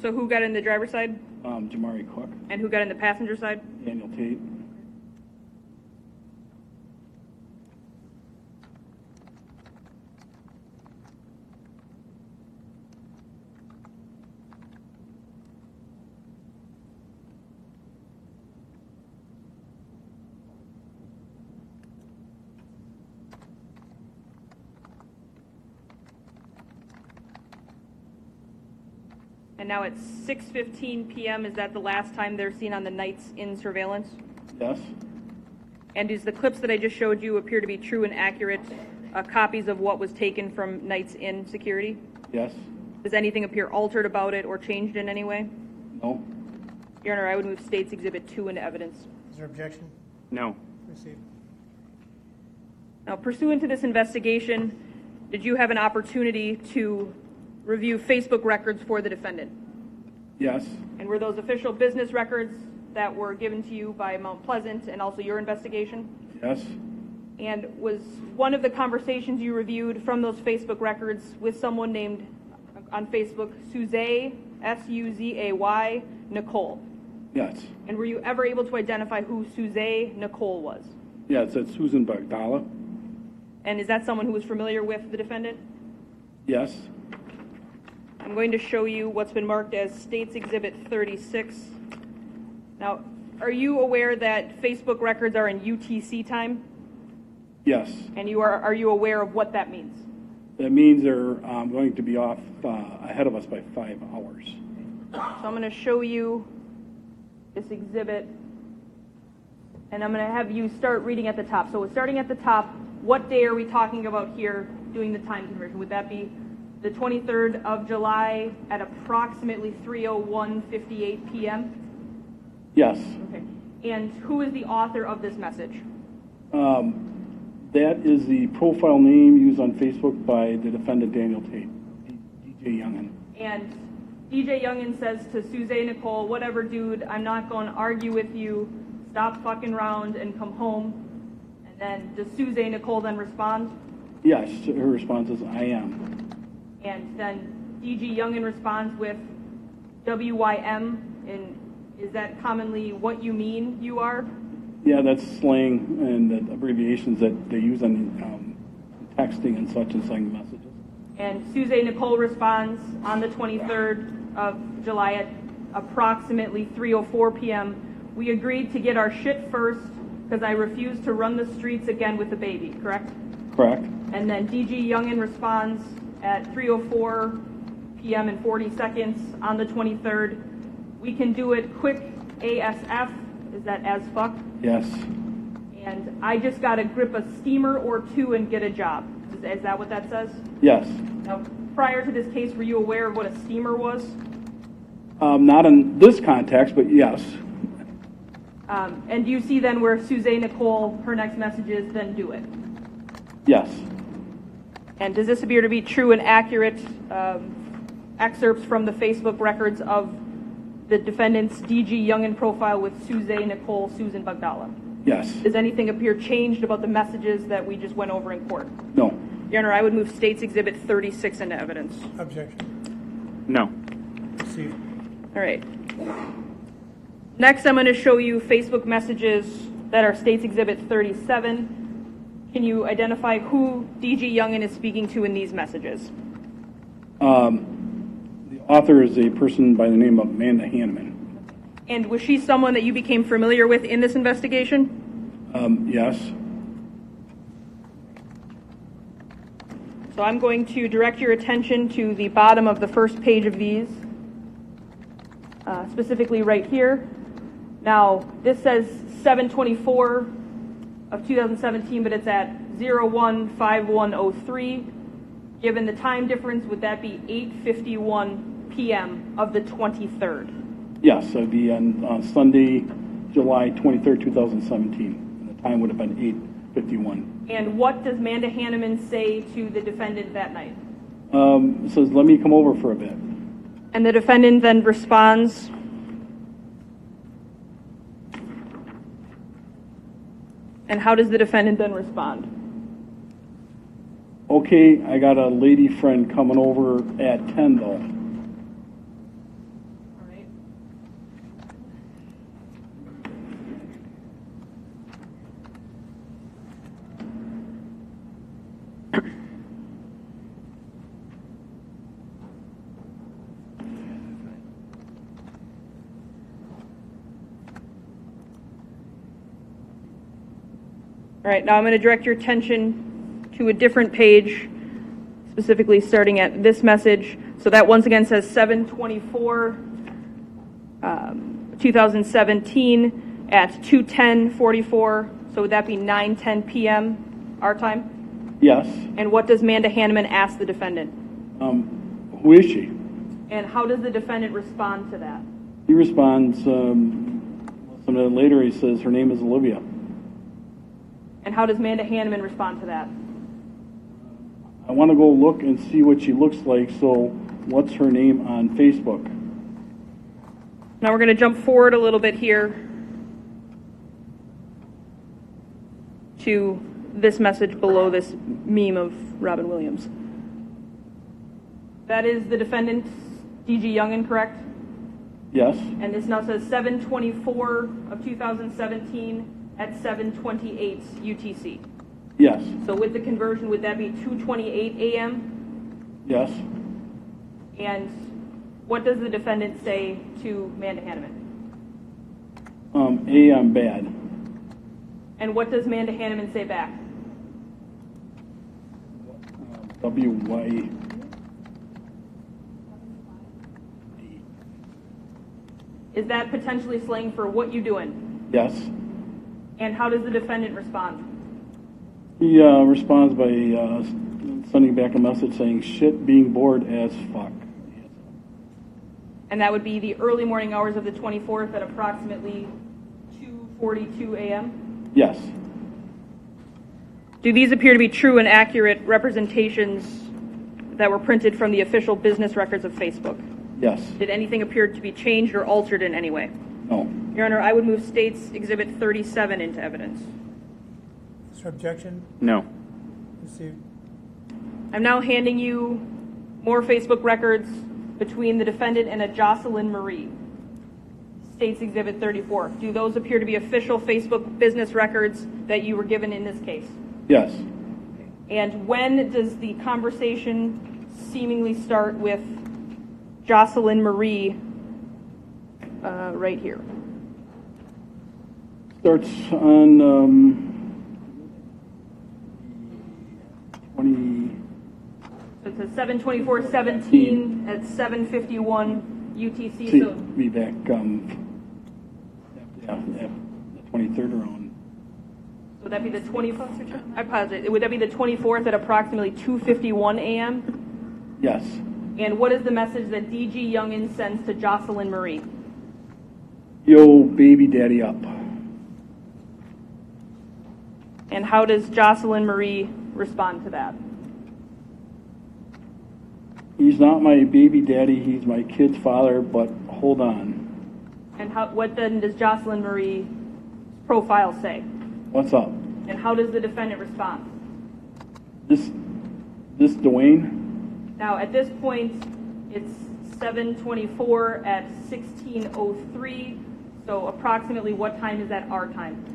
F: So who got in the driver's side
D: Um, Damari Cook,
F: and who got in the passenger side?
D: Daniel Tate.
F: And now it's 6:15 PM. Is that the last time they're seen on the Knights Inn surveillance?
D: Yes,
F: And does the clips that I just showed you appear to be true and accurate uh, copies of what was taken from Knights Inn security?
D: yes,
F: Does anything appear altered about it or changed in any way?
D: no,
F: Your Honor, I would move States Exhibit 2 into evidence.
B: Is there objection?
E: No.
B: Received.
F: Now pursuant to this investigation, did you have an opportunity to review Facebook records for the defendant?
D: yes,
F: And were those official business records that were given to you by Mount Pleasant and also your investigation?
D: yes,
F: And was one of the conversations you reviewed from those Facebook records with someone named on Facebook Suzay, S-U-Z-A-Y, Nicole?
D: yes,
F: And were you ever able to identify who Suzay Nicole was?
D: yes, it's Susan Bagdala,
F: And is that someone who was familiar with the defendant?
D: yes,
F: I'm going to show you what's been marked as States Exhibit 36. Now, are you aware that Facebook records are in UTC time?
D: yes.
F: And you are, are you aware of what that means?
D: That means they're um, going to be off uh, ahead of us by five hours.
F: So I'm going to show you this exhibit, and I'm going to have you start reading at the top. So starting at the top, what day are we talking about here doing the time conversion? Would that be the 23rd of July at approximately 3:01:58 p.m.?
D: Yes,
F: Okay. And who is the author of this message?
D: um, that is the profile name used on Facebook by the defendant Daniel Tate, DJ Youngin.
F: And DJ Youngin says to Suzay Nicole, whatever, dude, I'm not going to argue with you. Stop fucking around and come home. And then does Suzay Nicole then respond?
D: Yes, her response is, I am.
F: And then DG Youngin responds with WYM. And is that commonly what you mean you are?
D: Yeah, that's slang and the abbreviations that they use on um, texting and such and sending messages.
F: And Suzay Nicole responds on the 23rd of July at approximately 3:04 p.m. We agreed to get our shit first because I refuse to run the streets again with the baby. Correct?
D: Correct?
F: And then DG Youngin responds at 3:04 p.m. and 40 seconds on the 23rd. We can do it quick ASF. Is that as fuck?
D: Yes.
F: And I just got to grip a steamer or two and get a job. Is, is that what that says?
D: Yes.
F: Now, prior to this case, were you aware of what a steamer was?
D: Um, not in this context, but yes.
F: Um, and do you see then where Suzay Nicole, her next message is, then do it?
D: Yes.
F: And does this appear to be true and accurate um, excerpts from the Facebook records of the defendant's DG Youngin profile with Suzay Nicole Susan Bagdala?
D: Yes.
F: Does anything appear changed about the messages that we just went over in court?
D: No.
F: Your Honor, I would move States Exhibit 36 into evidence.
B: Objection.
E: No.
B: Received.
F: All right. Next, I'm going to show you Facebook messages that are States Exhibit 37. Can you identify who DG Youngin is speaking to in these messages?
D: Um, the author is a person by the name of Amanda Hanneman.
F: And was she someone that you became familiar with in this investigation?
D: Um, yes.
F: So I'm going to direct your attention to the bottom of the first page of these, uh, specifically right here. Now, this says 724 of 2017, but it's at 015103. Given the time difference, would that be 8:51 p.m. of the 23rd?
D: Yes, it'd be on uh, Sunday, July 23rd, 2017. And the time would have been 8:51.
F: And what does Manda Hanneman say to the defendant that night?
D: Um, says, "Let me come over for a bit."
F: And the defendant then responds, and how does the defendant then respond?
D: Okay, I got a lady friend coming over at 10 though.
F: All right, now I'm going to direct your attention to a different page, specifically starting at this message. So that once again says 724, um, 2017 at 2:10:44. So would that be 9:10 PM our time?
D: Yes.
F: And what does Manda Hanneman ask the defendant?
D: Um, who is she?
F: And how does the defendant respond to that?
D: He responds, um, later, he says, her name is Olivia.
F: And how does Manda Hanneman respond to that?
D: I want to go look and see what she looks like, so what's her name on Facebook?
F: Now we're going to jump forward a little bit here to this message below this meme of Robin Williams. That is the defendant, D.G. Youngin, correct?
D: Yes,
F: And this now says 724 of 2017 at 728 UTC.
D: yes,
F: So with the conversion, would that be 228 a.m.?
D: yes.
F: And what does the defendant say to Manda Hanneman?
D: Um, A, I'm bad.
F: And what does Manda Hanneman say back?
D: W, Y.
F: Is that potentially slang for what you doing?
D: Yes.
F: And how does the defendant respond?
D: He uh, responds by uh, sending back a message saying, shit, being bored as fuck.
F: And that would be the early morning hours of the 24th at approximately 2:42 a.m.
D: Yes,
F: Do these appear to be true and accurate representations that were printed from the official business records of Facebook?
D: yes,
F: Did anything appear to be changed or altered in any way?
D: no,
F: Your Honor, I would move States Exhibit 37 into evidence.
B: Is there objection?
E: No.
B: Received.
F: I'm now handing you more Facebook records between the defendant and a Jocelyn Marie. States Exhibit 34. Do those appear to be official Facebook business records that you were given in this case?
D: yes.
F: And when does the conversation seemingly start with Jocelyn Marie uh, right here?
D: Starts on um, 20,
F: So it says 72417 at 751 UTC.
D: see,
F: So
D: be back, um, yeah, the 23rd around.
F: Would that be the 24th? I apologize. Would that be the 24th at approximately 2:51 a.m.?
D: Yes,
F: And what is the message that DG Youngin sends to Jocelyn Marie?
D: yo, baby daddy up.
F: And how does Jocelyn Marie respond to that?
D: He's not my baby daddy, he's my kid's father, but hold on.
F: And how, what then does Jocelyn Marie's profile say?
D: What's up?
F: And how does the defendant respond?
D: This, this Dwayne?
F: Now, at this point, it's 7:24 at 16:03. So approximately what time is that our time?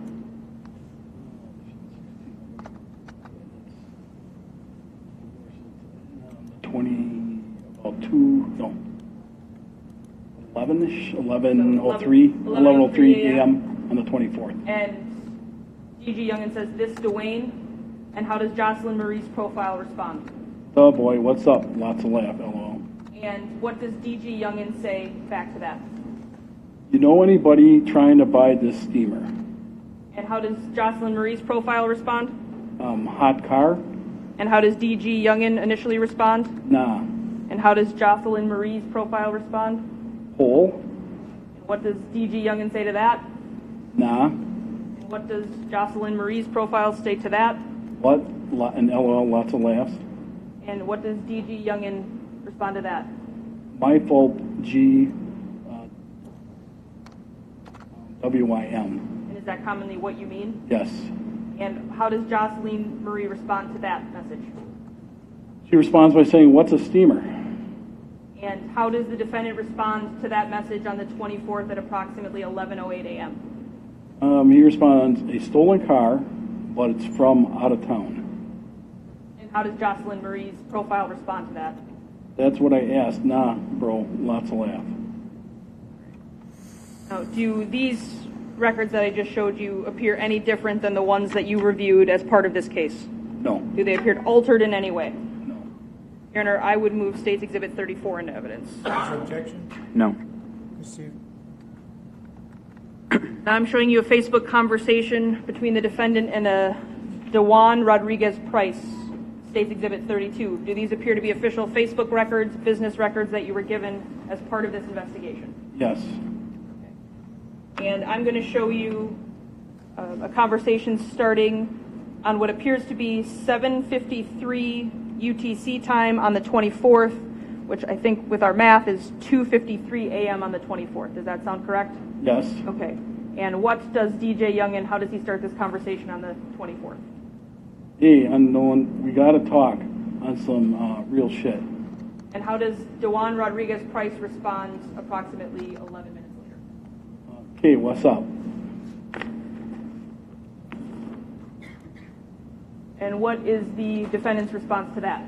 D: 20, about 2, no, 11ish, 11:03, 11:03 a.m. on the 24th.
F: And DG Youngin says, this Dwayne? And how does Jocelyn Marie's profile respond?
D: Oh boy, what's up? Lots of laugh, lol.
F: And what does DG Youngin say back to that?
D: You know anybody trying to buy this steamer?
F: And how does Jocelyn Marie's profile respond?
D: Um, hot car?
F: And how does DG Youngin initially respond?
D: Nah.
F: And how does Jocelyn Marie's profile respond? What does DG Youngin say to that?
D: Nah.
F: What does Jocelyn Marie's profile state to that?
D: What? And lol, lots of laughs.
F: And what does DG Youngin respond to that?
D: My fault, G, uh, W-I-M.
F: And is that commonly what you mean?
D: Yes.
F: And how does Jocelyn Marie respond to that message?
D: She responds by saying, what's a steamer?
F: And how does the defendant respond to that message on the 24th at approximately 11:08 a.m.?
D: Um, he responds, a stolen car, but it's from out of town.
F: And how does Jocelyn Marie's profile respond to that?
D: That's what I asked. Nah, bro, lots of laugh.
F: Now, do these records that I just showed you appear any different than the ones that you reviewed as part of this case?
D: No,
F: Do they appear altered in any way?
D: No.
F: Your Honor, I would move State's Exhibit 34 into evidence.
B: Is there objection?
E: No.
B: Received.
F: Now I'm showing you a Facebook conversation between the defendant and a Dewan Rodriguez Price, State's Exhibit 32. Do these appear to be official Facebook records, business records that you were given as part of this investigation?
D: Yes.
F: And I'm going to show you uh, a conversation starting on what appears to be 7:53 UTC time on the 24th, which I think with our math is 2:53 a.m. on the 24th. Does that sound correct?
D: Yes.
F: Okay. And what does DJ Youngin, how does he start this conversation on the 24th?
D: Hey, unknown, we gotta talk on some uh, real shit.
F: And how does Dewan Rodriguez Price respond approximately 11 minutes later?
D: Okay, what's up?
F: And what is the defendant's response to that?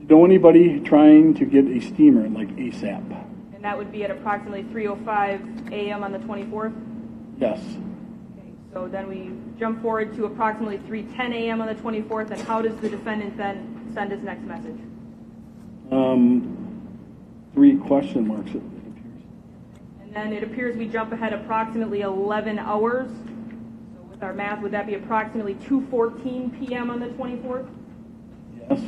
D: Know anybody trying to get a steamer like ASAP?
F: And that would be at approximately 3:05 a.m. on the 24th?
D: Yes.
F: Okay, so then we jump forward to approximately 3:10 a.m. on the 24th, and how does the defendant then send his next message?
D: Um, three question marks. It appears.
F: And then it appears we jump ahead approximately 11 hours. With our math, would that be approximately 2:14 p.m. on the 24th?
D: Yes.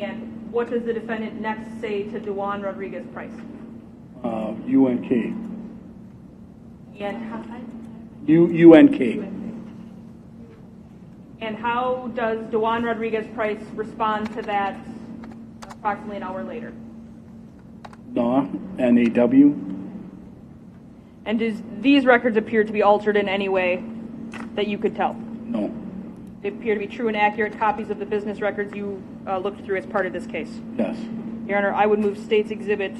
F: And what does the defendant next say to Dewan Rodriguez Price?
D: Uh, UNK.
F: And how,
D: U UNK.
F: and how does Dewan Rodriguez Price respond to that approximately an hour later?
D: NAW. NAW.
F: And does these records appear to be altered in any way that you could tell?
D: No.
F: They appear to be true and accurate copies of the business records you uh, looked through as part of this case.
D: Yes.
F: Your Honor, I would move State's Exhibit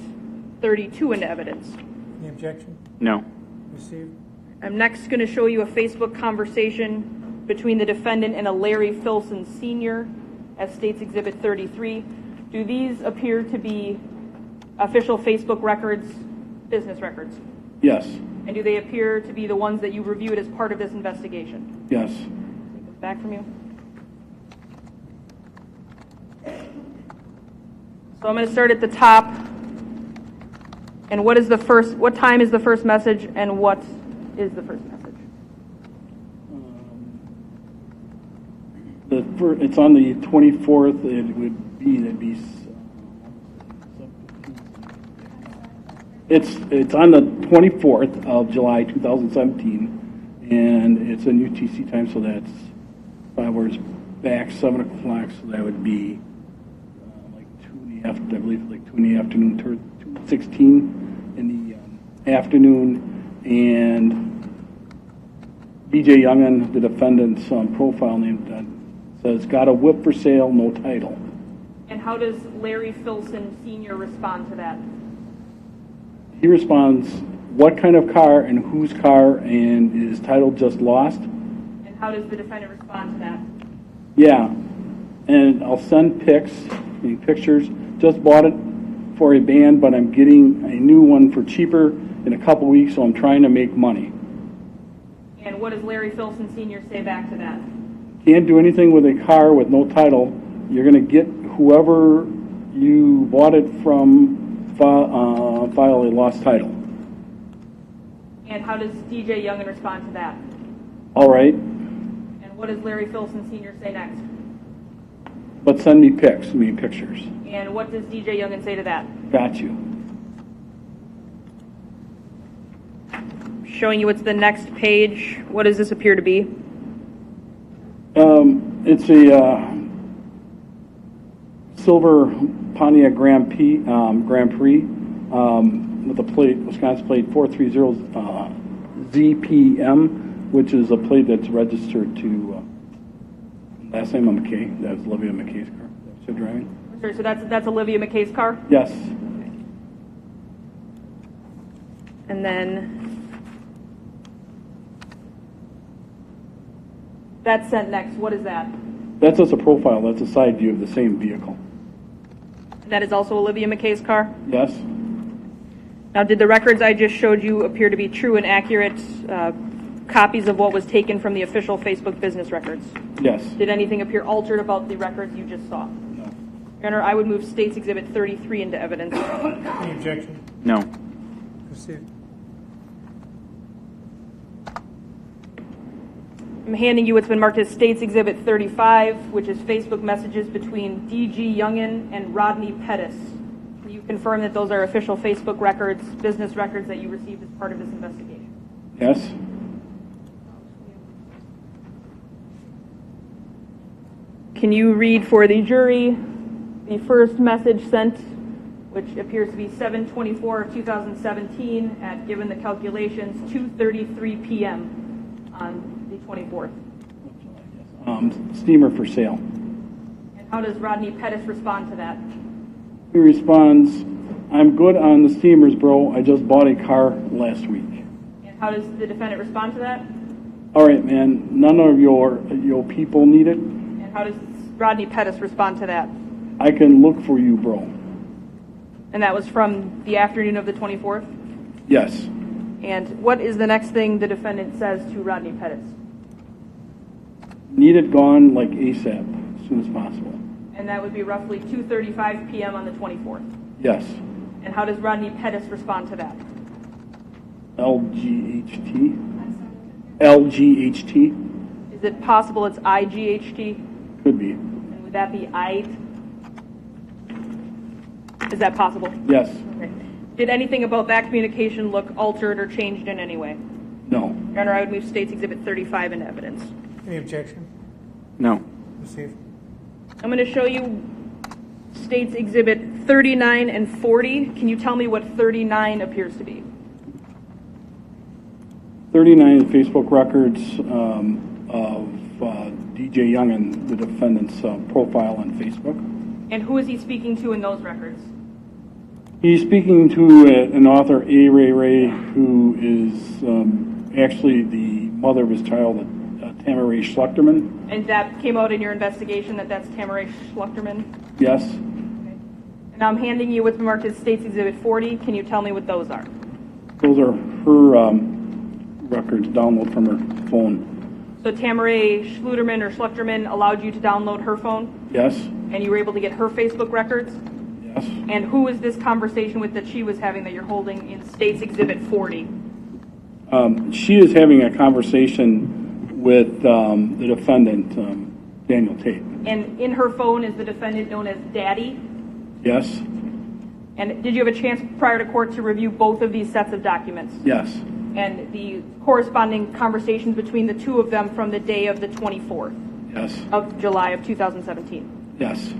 F: 32 into evidence.
B: Any objection?
E: No.
B: Received.
F: I'm next going to show you a Facebook conversation between the defendant and a Larry Filson Sr. as State's Exhibit 33. Do these appear to be official Facebook records, business records?
D: Yes.
F: And do they appear to be the ones that you reviewed as part of this investigation?
D: Yes.
F: Back from you. So I'm going to start at the top. And what is the first, what time is the first message and what is the first message?
D: Um, the fir- it's on the 24th. It would be it'd be. s- It's it's on the 24th of July 2017, and it's in UTC time, so that's five hours back, seven o'clock. So that would be uh, like two in the after, I believe, like two in the afternoon, tur- two sixteen in the um, afternoon, and BJ Youngin, the defendant's um, profile name uh, says, "Got a whip for sale, no title."
F: And how does Larry Filson Sr. respond to that?
D: He responds, "What kind of car and whose car and is title just lost?"
F: And how does the defendant respond to that?
D: Yeah, and I'll send pics, pictures. Just bought it for a band, but I'm getting a new one for cheaper in a couple weeks, so I'm trying to make money.
F: And what does Larry Filson Sr. say back to that?
D: Can't do anything with a car with no title. You're gonna get whoever you bought it from file, uh, file a lost title.
F: And how does DJ Youngin respond to that?
D: All right,
F: And what does Larry Filson Sr. say next?
D: but send me pics, I mean pictures.
F: And what does DJ Youngin say to that?
D: Got you.
F: Showing you what's the next page. What does this appear to be?
D: Um, it's a uh, silver Pontiac Grand Prix, um, Grand Prix um, with a plate, Wisconsin plate 430 uh, ZPM, which is a plate that's registered to uh, last name of McKay. That's Olivia McKay's car. That's her driving.
F: Sorry, so that's that's Olivia McKay's car.
D: Yes.
F: And then that's sent next. What is that?
D: That's just a profile. That's a side view of the same vehicle.
F: That is also Olivia McKay's car.
D: Yes.
F: Now, did the records I just showed you appear to be true and accurate uh, copies of what was taken from the official Facebook business records?
D: Yes.
F: Did anything appear altered about the records you just saw?
D: No.
F: Your Honor, I would move State's Exhibit 33 into evidence.
B: Any objection?
E: No.
B: Proceed.
F: I'm handing you what's been marked as State's Exhibit 35, which is Facebook messages between D.G. Youngin and Rodney Pettis. Can you confirm that those are official Facebook records, business records that you received as part of this investigation?
D: Yes?
F: Can you read for the jury the first message sent, which appears to be 724 of 2017 at, given the calculations, 2:33 p.m. on 24th?
D: Um, steamer for sale.
F: And how does Rodney Pettis respond to that?
D: He responds, I'm good on the steamers, bro. I just bought a car last week.
F: And how does the defendant respond to that?
D: All right, man. None of your your people need it.
F: And how does Rodney Pettis respond to that?
D: I can look for you, bro.
F: And that was from the afternoon of the 24th?
D: Yes.
F: And what is the next thing the defendant says to Rodney Pettis?
D: Need it gone like ASAP, as soon as possible.
F: And that would be roughly 2:35 p.m. on the 24th.
D: Yes.
F: And how does Rodney Pettis respond to that?
D: LGHT. LGHT.
F: Is it possible it's IGHT?
D: Could be.
F: And would that be I? Is that possible?
D: Yes.
F: Okay. Did anything about that communication look altered or changed in any way?
D: No.
F: Your Honor, I would move States Exhibit 35 into evidence.
B: Any objection?
E: No.
B: Proceed.
F: I'm going to show you States Exhibit 39 and 40. Can you tell me what 39 appears to be?
D: 39 Facebook records um, of uh, DJ and the defendant's uh, profile on Facebook.
F: And who is he speaking to in those records?
D: He's speaking to uh, an author, A. Ray Ray, who is um, actually the mother of his child, Tamaray Schluchterman.
F: And that came out in your investigation that that's Tamaray Schluchterman?
D: Yes.
F: And I'm handing you what's marked as States Exhibit 40. Can you tell me what those are?
D: Those are her um, records, download from her phone.
F: So Tamaray Schluterman or Schluchterman allowed you to download her phone,
D: Yes.
F: and you were able to get her Facebook records?
D: Yes.
F: And who is this conversation with that she was having that you're holding in States Exhibit 40?
D: Um, she is having a conversation with um, the defendant, um, Daniel Tate.
F: And in her phone is the defendant known as Daddy?
D: Yes.
F: And did you have a chance prior to court to review both of these sets of documents?
D: Yes.
F: And the corresponding conversations between the two of them from the day of the 24th
D: Yes.
F: of July of 2017?
D: Yes.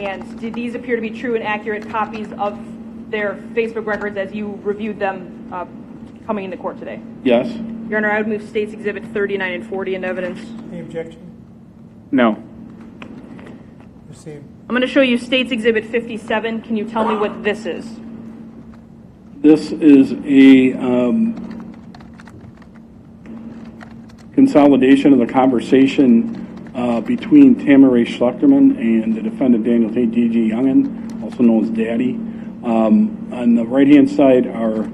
F: And did these appear to be true and accurate copies of their Facebook records as you reviewed them uh, coming into court today?
D: Yes.
F: Your Honor, I would move States Exhibit 39 and 40 into evidence.
B: Any objection?
E: No.
B: Proceed.
F: I'm going to show you States Exhibit 57. Can you tell me what this is?
D: This is a um, consolidation of the conversation uh, between Tamaray Schluchterman and the defendant Daniel Tate, D.G. Youngin, also known as Daddy. Um, on the right-hand side are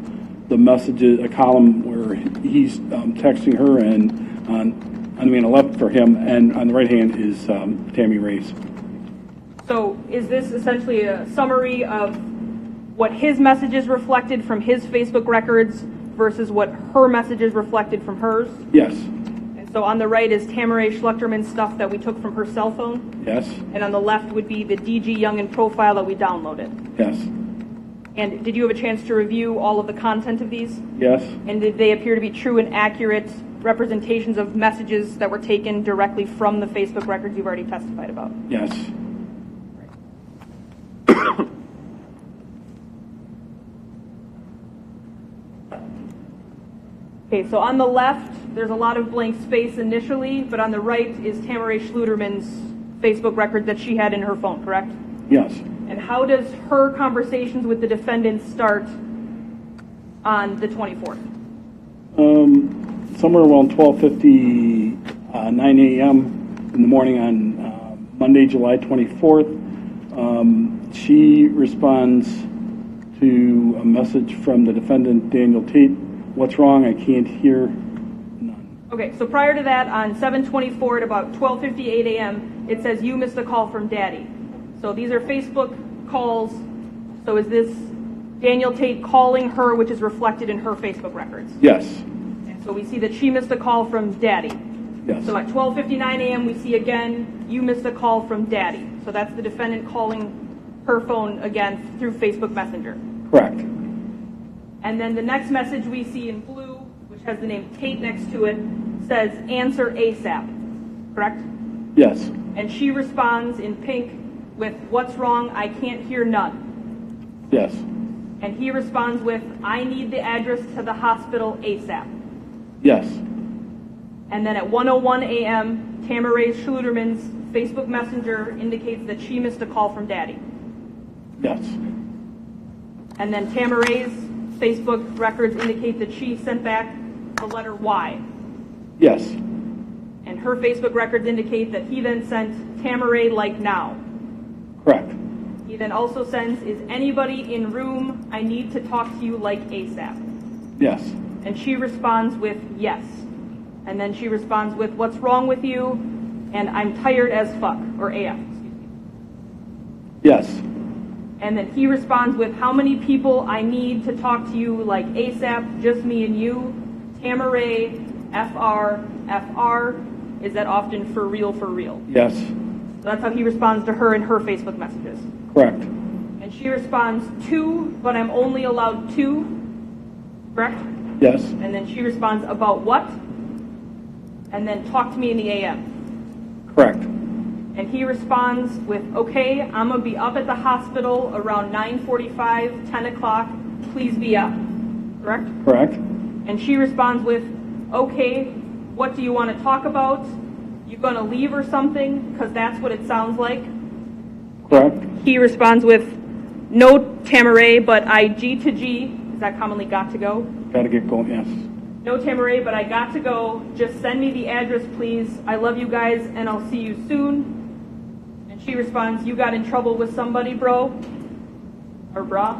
D: the messages, a column where he's um, texting her, and on, I mean, on the left for him, and on the right hand is um, Tammy Ray's.
F: So is this essentially a summary of what his messages reflected from his Facebook records versus what her messages reflected from hers?
D: Yes.
F: And so on the right is Tamaray Schluchterman stuff that we took from her cell phone,
D: Yes.
F: and on the left would be the DG Youngin profile that we downloaded.
D: Yes.
F: And did you have a chance to review all of the content of these?
D: Yes.
F: And did they appear to be true and accurate representations of messages that were taken directly from the Facebook records you've already testified about?
D: Yes.
F: Okay, so on the left, there's a lot of blank space initially, but on the right is Tamara Schluterman's Facebook record that she had in her phone, correct?
D: Yes.
F: And how does her conversations with the defendant start on the 24th?
D: Um, somewhere around 12:50, uh, 9 a.m. in the morning on uh, Monday, July 24th, um, she responds to a message from the defendant, Daniel Tate. What's wrong? I can't hear. None.
F: Okay, so prior to that, on 724 at about 12:58 a.m., it says you missed a call from Daddy. So these are Facebook calls. So is this Daniel Tate calling her, which is reflected in her Facebook records?
D: Yes, And
F: So we see that she missed a call from Daddy.
D: yes,
F: So at 12:59 a.m., we see again, you missed a call from Daddy. So that's the defendant calling her phone again through Facebook Messenger.
D: correct.
F: And then the next message we see in blue, which has the name Tate next to it, says answer ASAP. Correct?
D: Yes,
F: And she responds in pink with what's wrong? I can't hear none.
D: yes,
F: And he responds with I need the address to the hospital ASAP.
D: yes,
F: And then at 1:01 a.m., Tamara Schluterman's Facebook Messenger indicates that she missed a call from Daddy.
D: yes,
F: And then Tamara's Facebook records indicate that she sent back the letter Y.
D: yes,
F: And her Facebook records indicate that he then sent Tamara like now.
D: Correct.
F: He then also sends, Is anybody in room? I need to talk to you like ASAP.
D: Yes,
F: And she responds with yes. And then she responds with what's wrong with you? And I'm tired as fuck, or AF, excuse me.
D: yes,
F: And then he responds with how many people I need to talk to you like ASAP, just me and you, Tamaray, FR, FR. Is that often for real, for real?
D: yes,
F: that's how he responds to her in her Facebook messages.
D: correct.
F: And she responds, two, but I'm only allowed two. Correct?
D: Yes,
F: And then she responds, about what? And then talk to me in the AM.
D: correct.
F: And he responds with, okay, I'm gonna be up at the hospital around 9:45, 10 o'clock. Please be up. Correct?
D: Correct.
F: And she responds with, okay, what do you want to talk about? You gonna leave or something? Because that's what it sounds like.
D: Correct.
F: He responds with, no, Tamaray, but I G to G. Is that commonly got to go?
D: Got to get going. Yes.
F: No, Tamaray, but I got to go. Just send me the address, please. I love you guys, and I'll see you soon. And she responds, You got in trouble with somebody, bro? Or bra?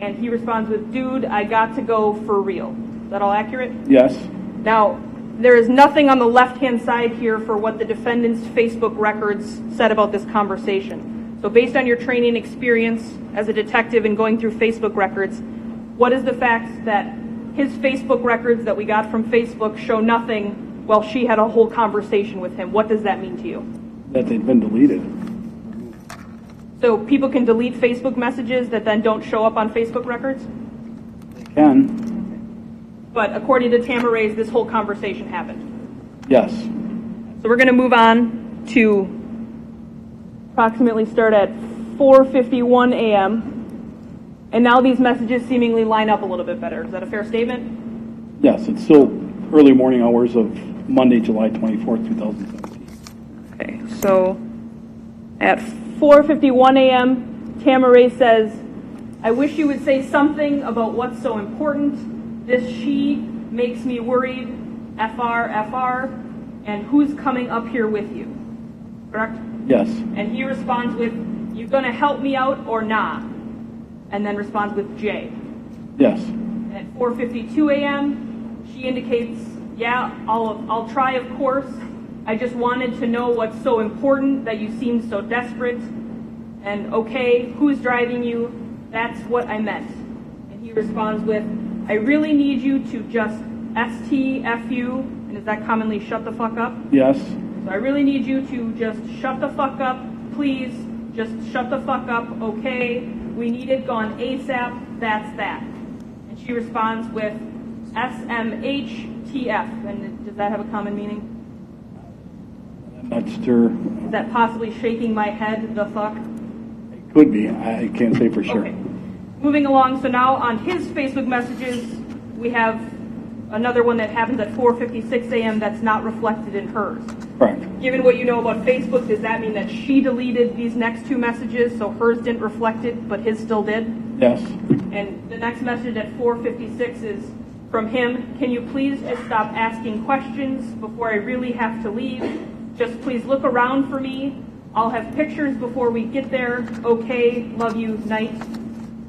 F: And he responds with, Dude, I got to go for real. Is that all accurate?
D: Yes.
F: Now, there is nothing on the left-hand side here for what the defendant's Facebook records said about this conversation. So based on your training experience as a detective and going through Facebook records, what is the fact that his Facebook records that we got from Facebook show nothing while she had a whole conversation with him? What does that mean to you?
D: That they've been deleted.
F: So people can delete Facebook messages that then don't show up on Facebook records?
D: They can.
F: But according to Tamaray's, this whole conversation happened.
D: Yes.
F: So we're going to move on to approximately start at 4:51 a.m. And now these messages seemingly line up a little bit better. Is that a fair statement?
D: Yes. It's still early morning hours of Monday, July 24th, 2017.
F: Okay. So at 4:51 a.m., Tamaray says, "I wish you would say something about what's so important. This she makes me worried. FR FR, and who's coming up here with you?" Correct?
D: Yes.
F: And he responds with, You gonna help me out or nah? And then responds with J.
D: Yes.
F: At 4:52 a.m., she indicates, "Yeah, I'll I'll try, of course. I just wanted to know what's so important that you seemed so desperate." And okay, who's driving you? That's what I meant. And he responds with, "I really need you to just STFU." And is that commonly shut the fuck up?
D: Yes.
F: So I really need you to just shut the fuck up, please. Just shut the fuck up, okay? We need it gone ASAP. That's that. And she responds with SMHTF. And does that have a common meaning?
D: Not sure.
F: Is that possibly shaking my head the fuck?
D: It could be. I can't say for sure.
F: Okay. Moving along, so now on his Facebook messages, we have another one that happens at 4:56 a.m. that's not reflected in hers.
D: Correct.
F: Given what you know about Facebook, does that mean that she deleted these next two messages, so hers didn't reflect it, but his still did?
D: Yes.
F: And the next message at 4:56 is from him. Can you please just stop asking questions before I really have to leave? Just please look around for me. I'll have pictures before we get there. Okay, love you, night.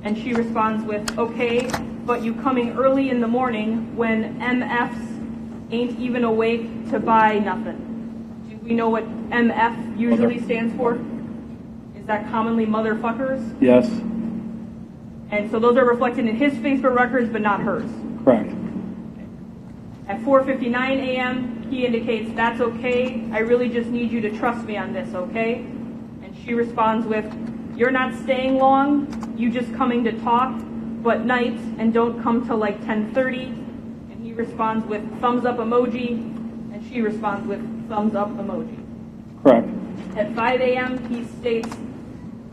F: And she responds with, okay, but you coming early in the morning when MFs ain't even awake to buy nothing. Do we know what MF usually
D: Mother.
F: stands for? Is that commonly motherfuckers?
D: Yes,
F: And so those are reflected in his Facebook records, but not hers.
D: correct.
F: At 4:59 a.m., he indicates, "That's okay. I really just need you to trust me on this, okay?" And she responds with, "You're not staying long. You just coming to talk, but nights and don't come till like 10:30." And he responds with thumbs up emoji, and she responds with thumbs up emoji.
D: Correct.
F: At 5 a.m., he states,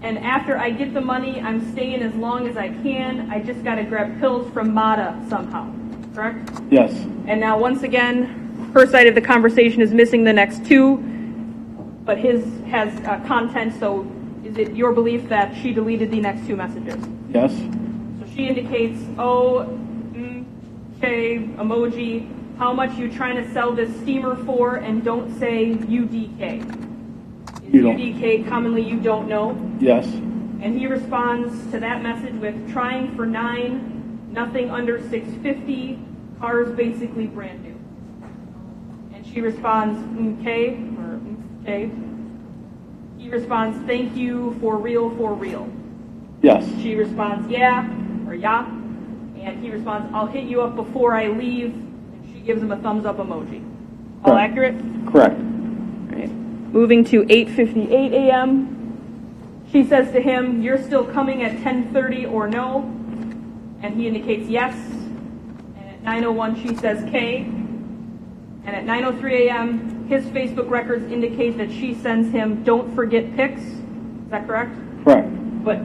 F: and after I get the money, I'm staying as long as I can. I just got to grab pills from Mata somehow. Correct?
D: Yes,
F: And now, once again, her side of the conversation is missing the next two, but his has uh, content, so it your belief that she deleted the next two messages?
D: yes,
F: So she indicates, oh, mm, okay, emoji, how much you trying to sell this steamer for, and don't say UDK. Is
D: You don't-
F: UDK commonly you don't know?
D: yes,
F: And he responds to that message with trying for nine, nothing under 650, cars basically brand new. And she responds, okay, or okay. He responds, thank you for real, for real.
D: yes,
F: She responds, yeah, or yeah. And he responds, I'll hit you up before I leave. And she gives him a thumbs up emoji. All
D: Correct.
F: accurate?
D: correct.
F: Right. Moving to 8:58 a.m. She says to him, "You're still coming at 10:30 or no?" And he indicates yes. And at 9:01 she says K. And at 9:03 a.m. his Facebook records indicate that she sends him "Don't forget pics." Is that correct?
D: Correct,
F: But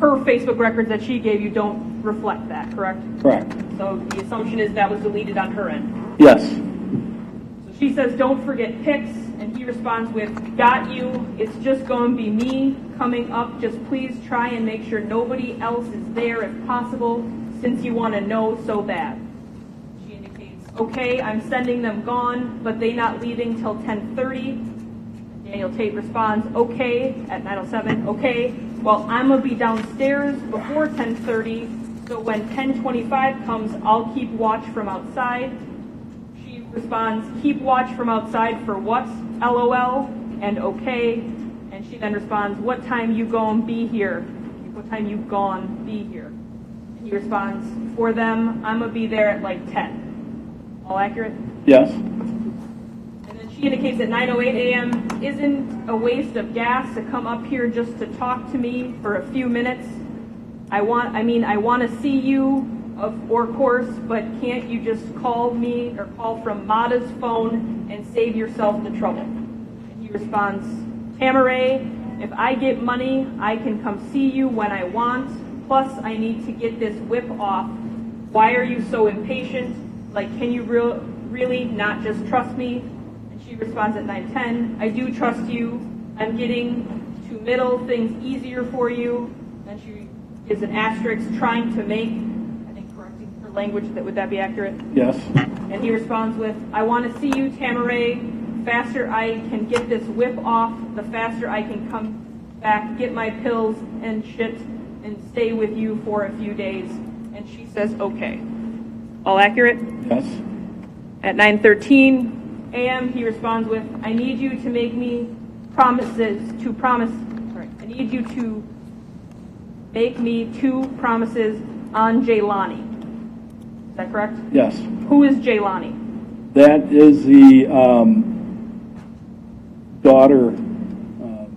F: her Facebook records that she gave you don't reflect that, correct?
D: correct.
F: So the assumption is that was deleted on her end.
D: Yes,
F: So she says, don't forget pics, and he responds with, got you, it's just going to be me coming up, just please try and make sure nobody else is there if possible, since you want to know so bad. Okay, I'm sending them gone, but they not leaving till 10.30. Daniel Tate responds, okay, at 9.07, okay, well, I'm going to be downstairs before 10.30, so when 10.25 comes, I'll keep watch from outside. She responds, keep watch from outside for what? LOL, and okay. And she then responds, what time you gon' be here? What time you gon' be here? And he responds, for them, I'm gonna be there at like 10. All accurate?
D: yes,
F: And then she indicates that 9:08 a.m. isn't a waste of gas to come up here just to talk to me for a few minutes. I want, I mean, I want to see you, of or course, but can't you just call me or call from Mata's phone and save yourself the trouble? And he responds, Tamaray, if I get money, I can come see you when I want. Plus, I need to get this whip off. Why are you so impatient? Like, can you real, really not just trust me? And she responds at 9:10, I do trust you. I'm getting to middle things easier for you. And she gives an asterisk trying to make, I think correcting her language, that would that be accurate?
D: yes,
F: And he responds with, I want to see you, Tamaray. Faster I can get this whip off, the faster I can come back, get my pills and shit, and stay with you for a few days. And she says, okay. All accurate?
D: yes,
F: At 9:13 a.m., he responds with, "I need you to make me promises to promise. Sorry, I need you to make me two promises on Jaylani." Is that correct?
D: yes.
F: Who is Jaylani?
D: That is the um, daughter um,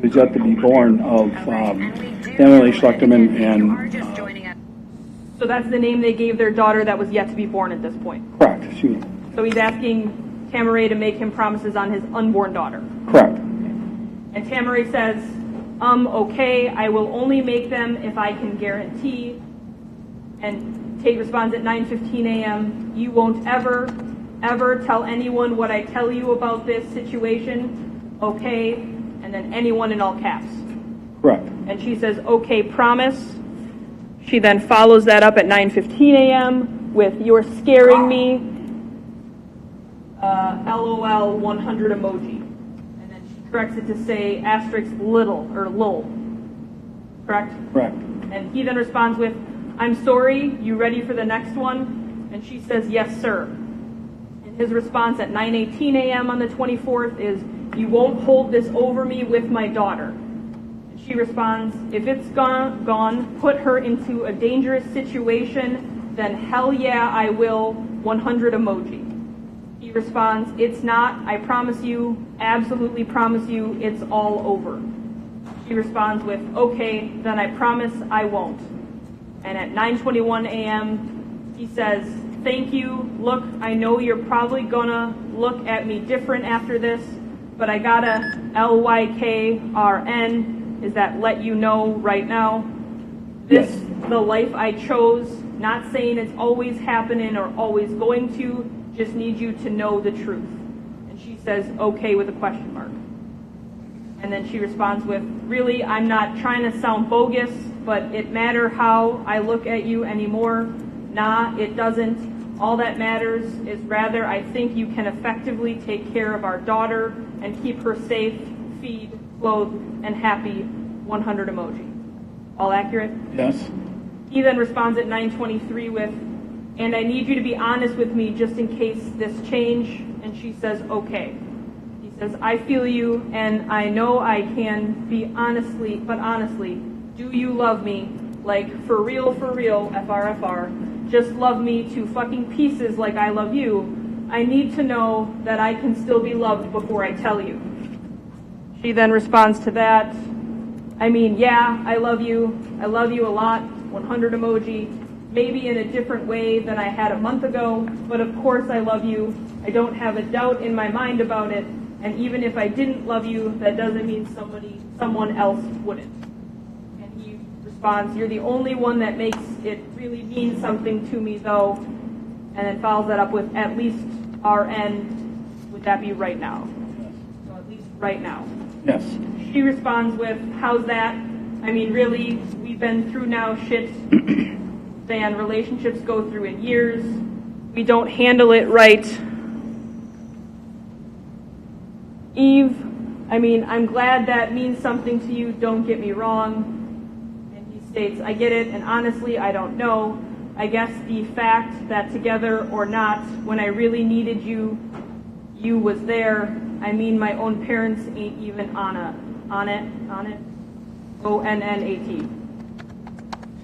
D: who's yet to be born of um, Emily Schlecterman and, uh,
F: So that's the name they gave their daughter that was yet to be born at this point.
D: correct, she
F: So he's asking Tamaray to make him promises on his unborn daughter.
D: correct,
F: And Tamaray says, um, okay, I will only make them if I can guarantee. And Tate responds at 9:15 a.m., you won't ever, ever tell anyone what I tell you about this situation, okay? And then anyone in all caps.
D: correct,
F: And she says, okay, promise. She then follows that up at 9:15 a.m. with "You're scaring me." Uh, LOL 100 emoji, and then she corrects it to say asterisk little or lol. Correct?
D: correct,
F: And he then responds with, "I'm sorry. You ready for the next one?" And she says, "Yes, sir." And his response at 9:18 a.m. on the 24th is, "You won't hold this over me with my daughter." She responds, if it's gone, gone, put her into a dangerous situation, then hell yeah, I will, 100 emoji. He responds, it's not, I promise you, absolutely promise you, it's all over. She responds with, okay, then I promise I won't. And at 9:21 a.m., he says, "Thank you. Look, I know you're probably gonna look at me different after this, but I gotta L-Y-K-R-N. Is that let you know right now? This
D: Yes.
F: the life I chose. Not saying it's always happening or always going to. Just need you to know the truth." And she says, "Okay," with a question mark. And then she responds with, Really, I'm not trying to sound bogus, but it matter how I look at you anymore. Nah, it doesn't. All that matters is rather I think you can effectively take care of our daughter and keep her safe, feed, clothed, and happy. 100 emoji. All accurate?
D: Yes.
F: He then responds at 9:23 with, "And I need you to be honest with me just in case this change." And she says, "Okay." He says, "I feel you, and I know I can be honestly, but honestly, do you love me? Like for real, for real, FRFR. Just love me to fucking pieces like I love you. I need to know that I can still be loved before I tell you." She then responds to that. I mean, yeah, I love you. I love you a lot. 100 emoji. Maybe in a different way than I had a month ago, but of course I love you. I don't have a doubt in my mind about it. And even if I didn't love you, that doesn't mean somebody, someone else wouldn't. And he responds, You're the only one that makes it really mean something to me, though. And then follows that up with at least RN. Would that be right now? So at least right now.
D: Yes.
F: She responds with, How's that? I mean, really, we've been through now shit than relationships go through in years. We don't handle it right. Eve, I mean, I'm glad that means something to you, don't get me wrong. And he states, I get it, and honestly, I don't know. I guess the fact that together or not, when I really needed you, you was there. I mean, my own parents ain't even on a, on it, on it. O N N A T.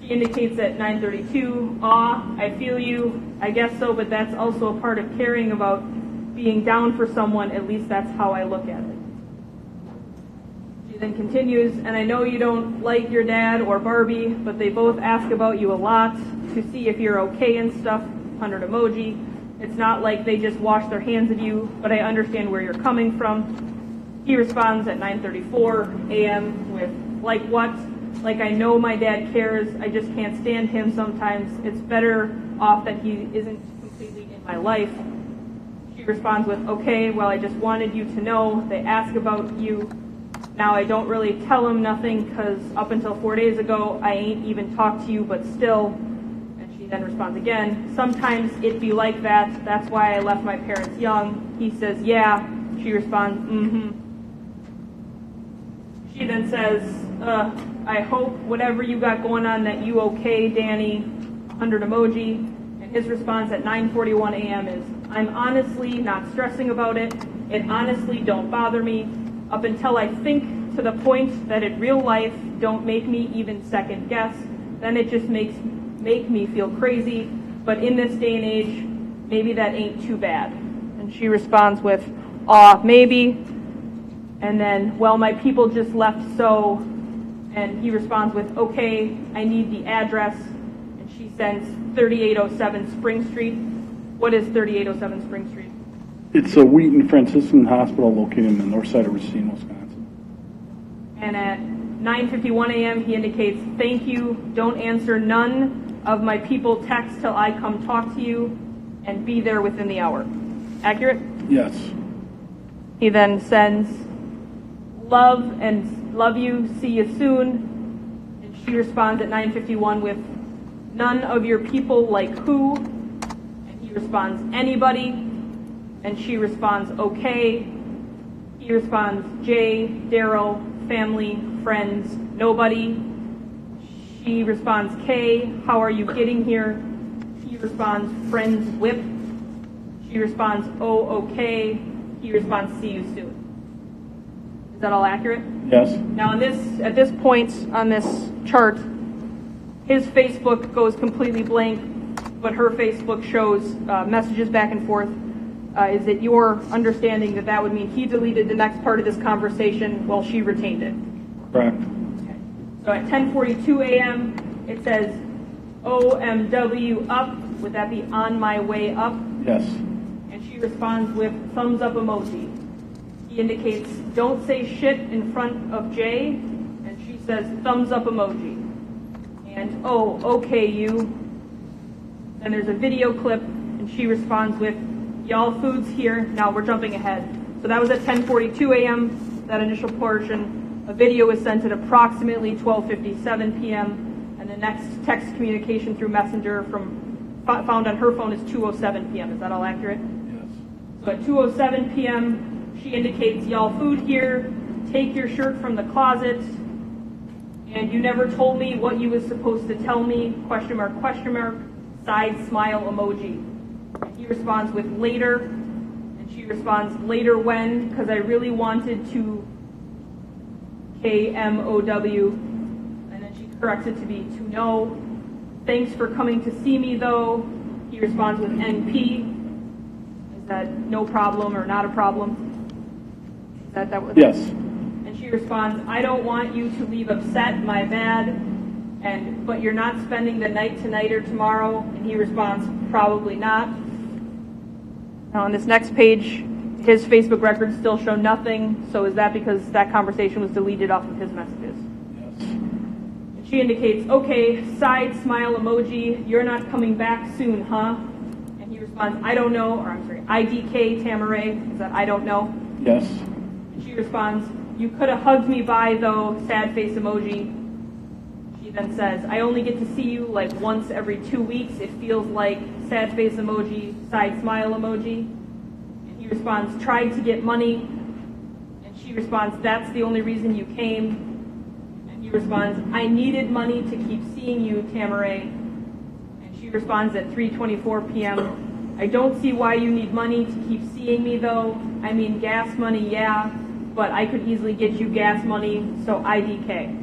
F: She indicates at 9:32, "Aw, I feel you. I guess so, but that's also a part of caring about being down for someone. At least that's how I look at it." She then continues, "And I know you don't like your dad or Barbie, but they both ask about you a lot to see if you're okay and stuff. 100 emoji. It's not like they just wash their hands of you, but I understand where you're coming from." He responds at 9:34 a.m. with, "Like what? Like I know my dad cares. I just can't stand him sometimes. It's better off that he isn't completely in my life." She responds with, "Okay, well I just wanted you to know. They ask about you. Now I don't really tell them nothing because up until four days ago I ain't even talked to you, but still." Then responds again, "Sometimes it be like that. That's why I left my parents young." He says, "Yeah." She responds, "Mm-hmm." She then says, uh, I hope whatever you got going on that you okay, Danny. 100 emoji. And his response at 9:41 a.m. is, I'm honestly not stressing about it. It honestly don't bother me up until I think to the point that in real life don't make me even second guess. Then it just makes make me feel crazy. But in this day and age, maybe that ain't too bad. And she responds with, aw, maybe. And then, well, my people just left, so. And he responds with, okay, I need the address. And she sends 3807 Spring Street. What is 3807 Spring Street?
D: It's a Wheaton Franciscan Hospital located in the north side of Racine, Wisconsin.
F: And at 9:51 a.m., he indicates, "Thank you. Don't answer none of my people text till I come talk to you, and be there within the hour." Accurate?
D: Yes.
F: He then sends, "Love and love you. See you soon." And she responds at 9:51 with, "None of your people like who?" And he responds, "Anybody." And she responds, "Okay." He responds, Jay, Daryl, family, friends, nobody. She responds, Kay, how are you getting here? He responds, friends, whip. She responds, oh, okay. He responds, see you soon. Is that all accurate?
D: Yes.
F: Now, on this, at this point on this chart, his Facebook goes completely blank, but her Facebook shows uh, messages back and forth. Uh, is it your understanding that that would mean he deleted the next part of this conversation while she retained it?
D: Correct.
F: So at 10:42 a.m., it says OMW up. Would that be on my way up?
D: Yes.
F: And she responds with thumbs up emoji. He indicates don't say shit in front of Jay, and she says thumbs up emoji. And oh, okay, you. Then there's a video clip, and she responds with y'all food's here. Now we're jumping ahead. So that was at 10:42 a.m. That initial portion. A video was sent at approximately 12:57 p.m. And the next text communication through Messenger from found on her phone is 2:07 p.m. Is that all accurate?
D: Yes.
F: So at 2:07 p.m., she indicates, "Y'all food here. Take your shirt from the closet." And you never told me what you was supposed to tell me? Question mark? Question mark? Side smile emoji. He responds with later, and she responds later when? Because I really wanted to. K M O W, and then she corrects it to be to know. Thanks for coming to see me though. He responds with NP. Is that no problem or not a problem? Is that that was?
D: Yes.
F: And she responds, I don't want you to leave upset, my bad. And but you're not spending the night tonight or tomorrow? And he responds, probably not. Now on this next page, his Facebook records still show nothing. So is that because that conversation was deleted off of his messages?
D: Yes.
F: She indicates, okay, side smile emoji, you're not coming back soon, huh? And he responds, I don't know, or I'm sorry, IDK Tamaray, is that I don't know?
D: Yes.
F: And she responds, you could have hugged me by though, sad face emoji. She then says, I only get to see you like once every two weeks. It feels like sad face emoji, side smile emoji. Responds, tried to get money. And she responds, that's the only reason you came. And he responds, I needed money to keep seeing you, Tamaray. And she responds at 3:24 p.m. I don't see why you need money to keep seeing me though. I mean gas money, yeah, but I could easily get you gas money, so IDK.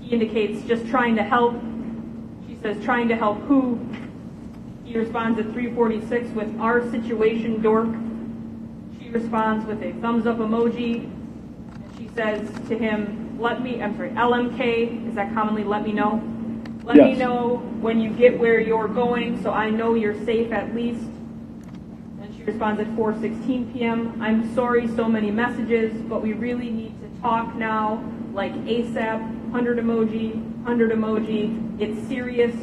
F: He indicates just trying to help. She says trying to help who? He responds at 3:46 with our situation, dork. She responds with a thumbs up emoji. And she says to him, let me, I'm sorry, LMK, is that commonly let me know? Let me know when you get where you're going so I know you're safe at least. And she responds at 4:16 p.m. I'm sorry so many messages, but we really need to talk now like ASAP, 100 emoji, 100 emoji. It's serious.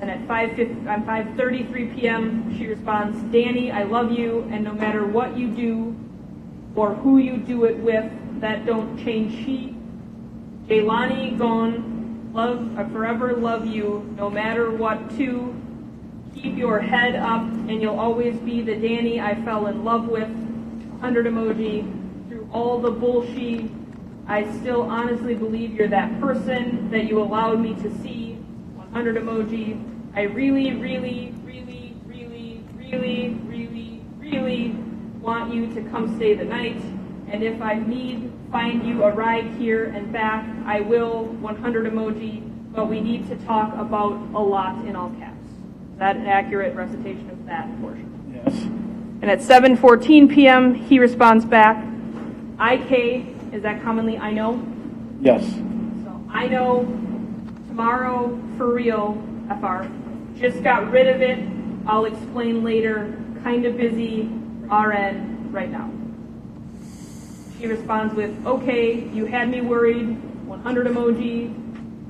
F: And at 5, on 5.33 p.m., she responds, Danny, I love you, and no matter what you do or who you do it with, that don't change she. Jaylani gone, love, I forever love you, no matter what to. Keep your head up, and you'll always be the Danny I fell in love with. 100 emoji. Through all the bullshit, I still honestly believe you're that person that you allowed me to see. 100 emoji. I really, really, really, really, really, really, really want you to come stay the night. And if I need, find you a ride here and back, I will. 100 emoji. But we need to talk about a lot in all caps. Is that an accurate recitation of that portion?
D: Yes.
F: And at 7:14 p.m., he responds back, "IK is that commonly I know."
D: Yes.
F: So I know tomorrow for real, FR. Just got rid of it. I'll explain later. Kind of busy. RN right now. She responds with, "Okay, you had me worried." 100 emoji.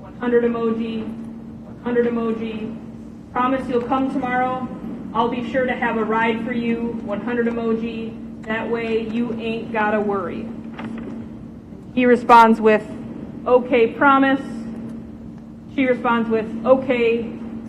F: 100 emoji. 100 emoji. Promise you'll come tomorrow. I'll be sure to have a ride for you. 100 emoji. That way you ain't gotta worry. He responds with, okay, promise. She responds with, okay,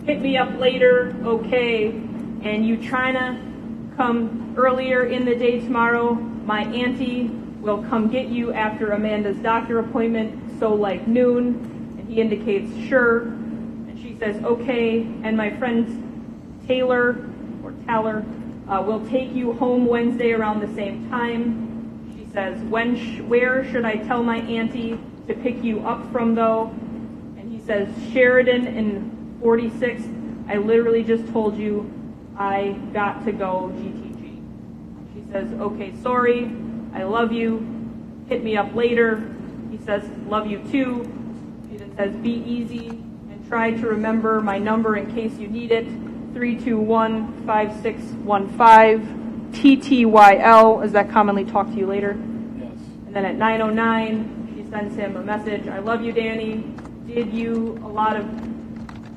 F: hit me up later, okay. And you trying to come earlier in the day tomorrow? My auntie will come get you after Amanda's doctor appointment, so like noon. And he indicates, sure. And she says, okay. And my friend Taylor, or Taylor, uh, will take you home Wednesday around the same time. She says, "When, sh- where should I tell my auntie to pick you up from, though?" Says, "Sheridan in 46. I literally just told you I got to go GTG." She says, "Okay, sorry. I love you. Hit me up later." He says, "Love you too." She then says, "Be easy and try to remember my number in case you need it. 321-5615. TTYL, is that commonly talk to you later.
D: Yes.
F: And then at 9:09, she sends him a message. I love you, Danny. Did you a lot of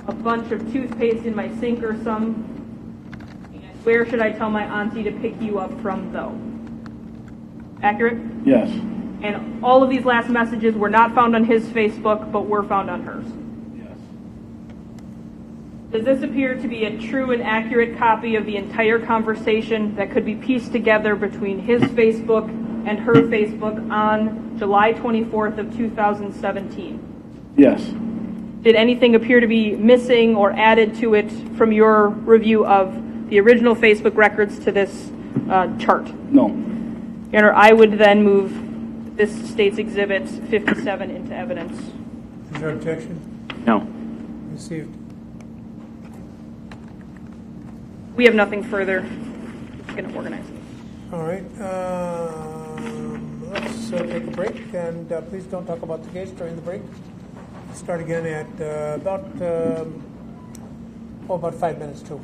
F: a bunch of toothpaste in my sink or some? Where should I tell my auntie to pick you up from, though? Accurate?
D: Yes.
F: And all of these last messages were not found on his Facebook, but were found on hers.
D: Yes.
F: Does this appear to be a true and accurate copy of the entire conversation that could be pieced together between his Facebook and her Facebook on July 24th of 2017?
D: Yes.
F: Did anything appear to be missing or added to it from your review of the original Facebook records to this uh, chart?
D: No.
F: Your Honor, I would then move this state's exhibit 57 into evidence.
B: Is there objection?
E: No.
B: Received.
F: We have nothing further. Just going to organize it.
B: All right. Um, let's uh, take a break, and uh, please don't talk about the case during the break start again at uh, about, uh, oh, about five minutes to.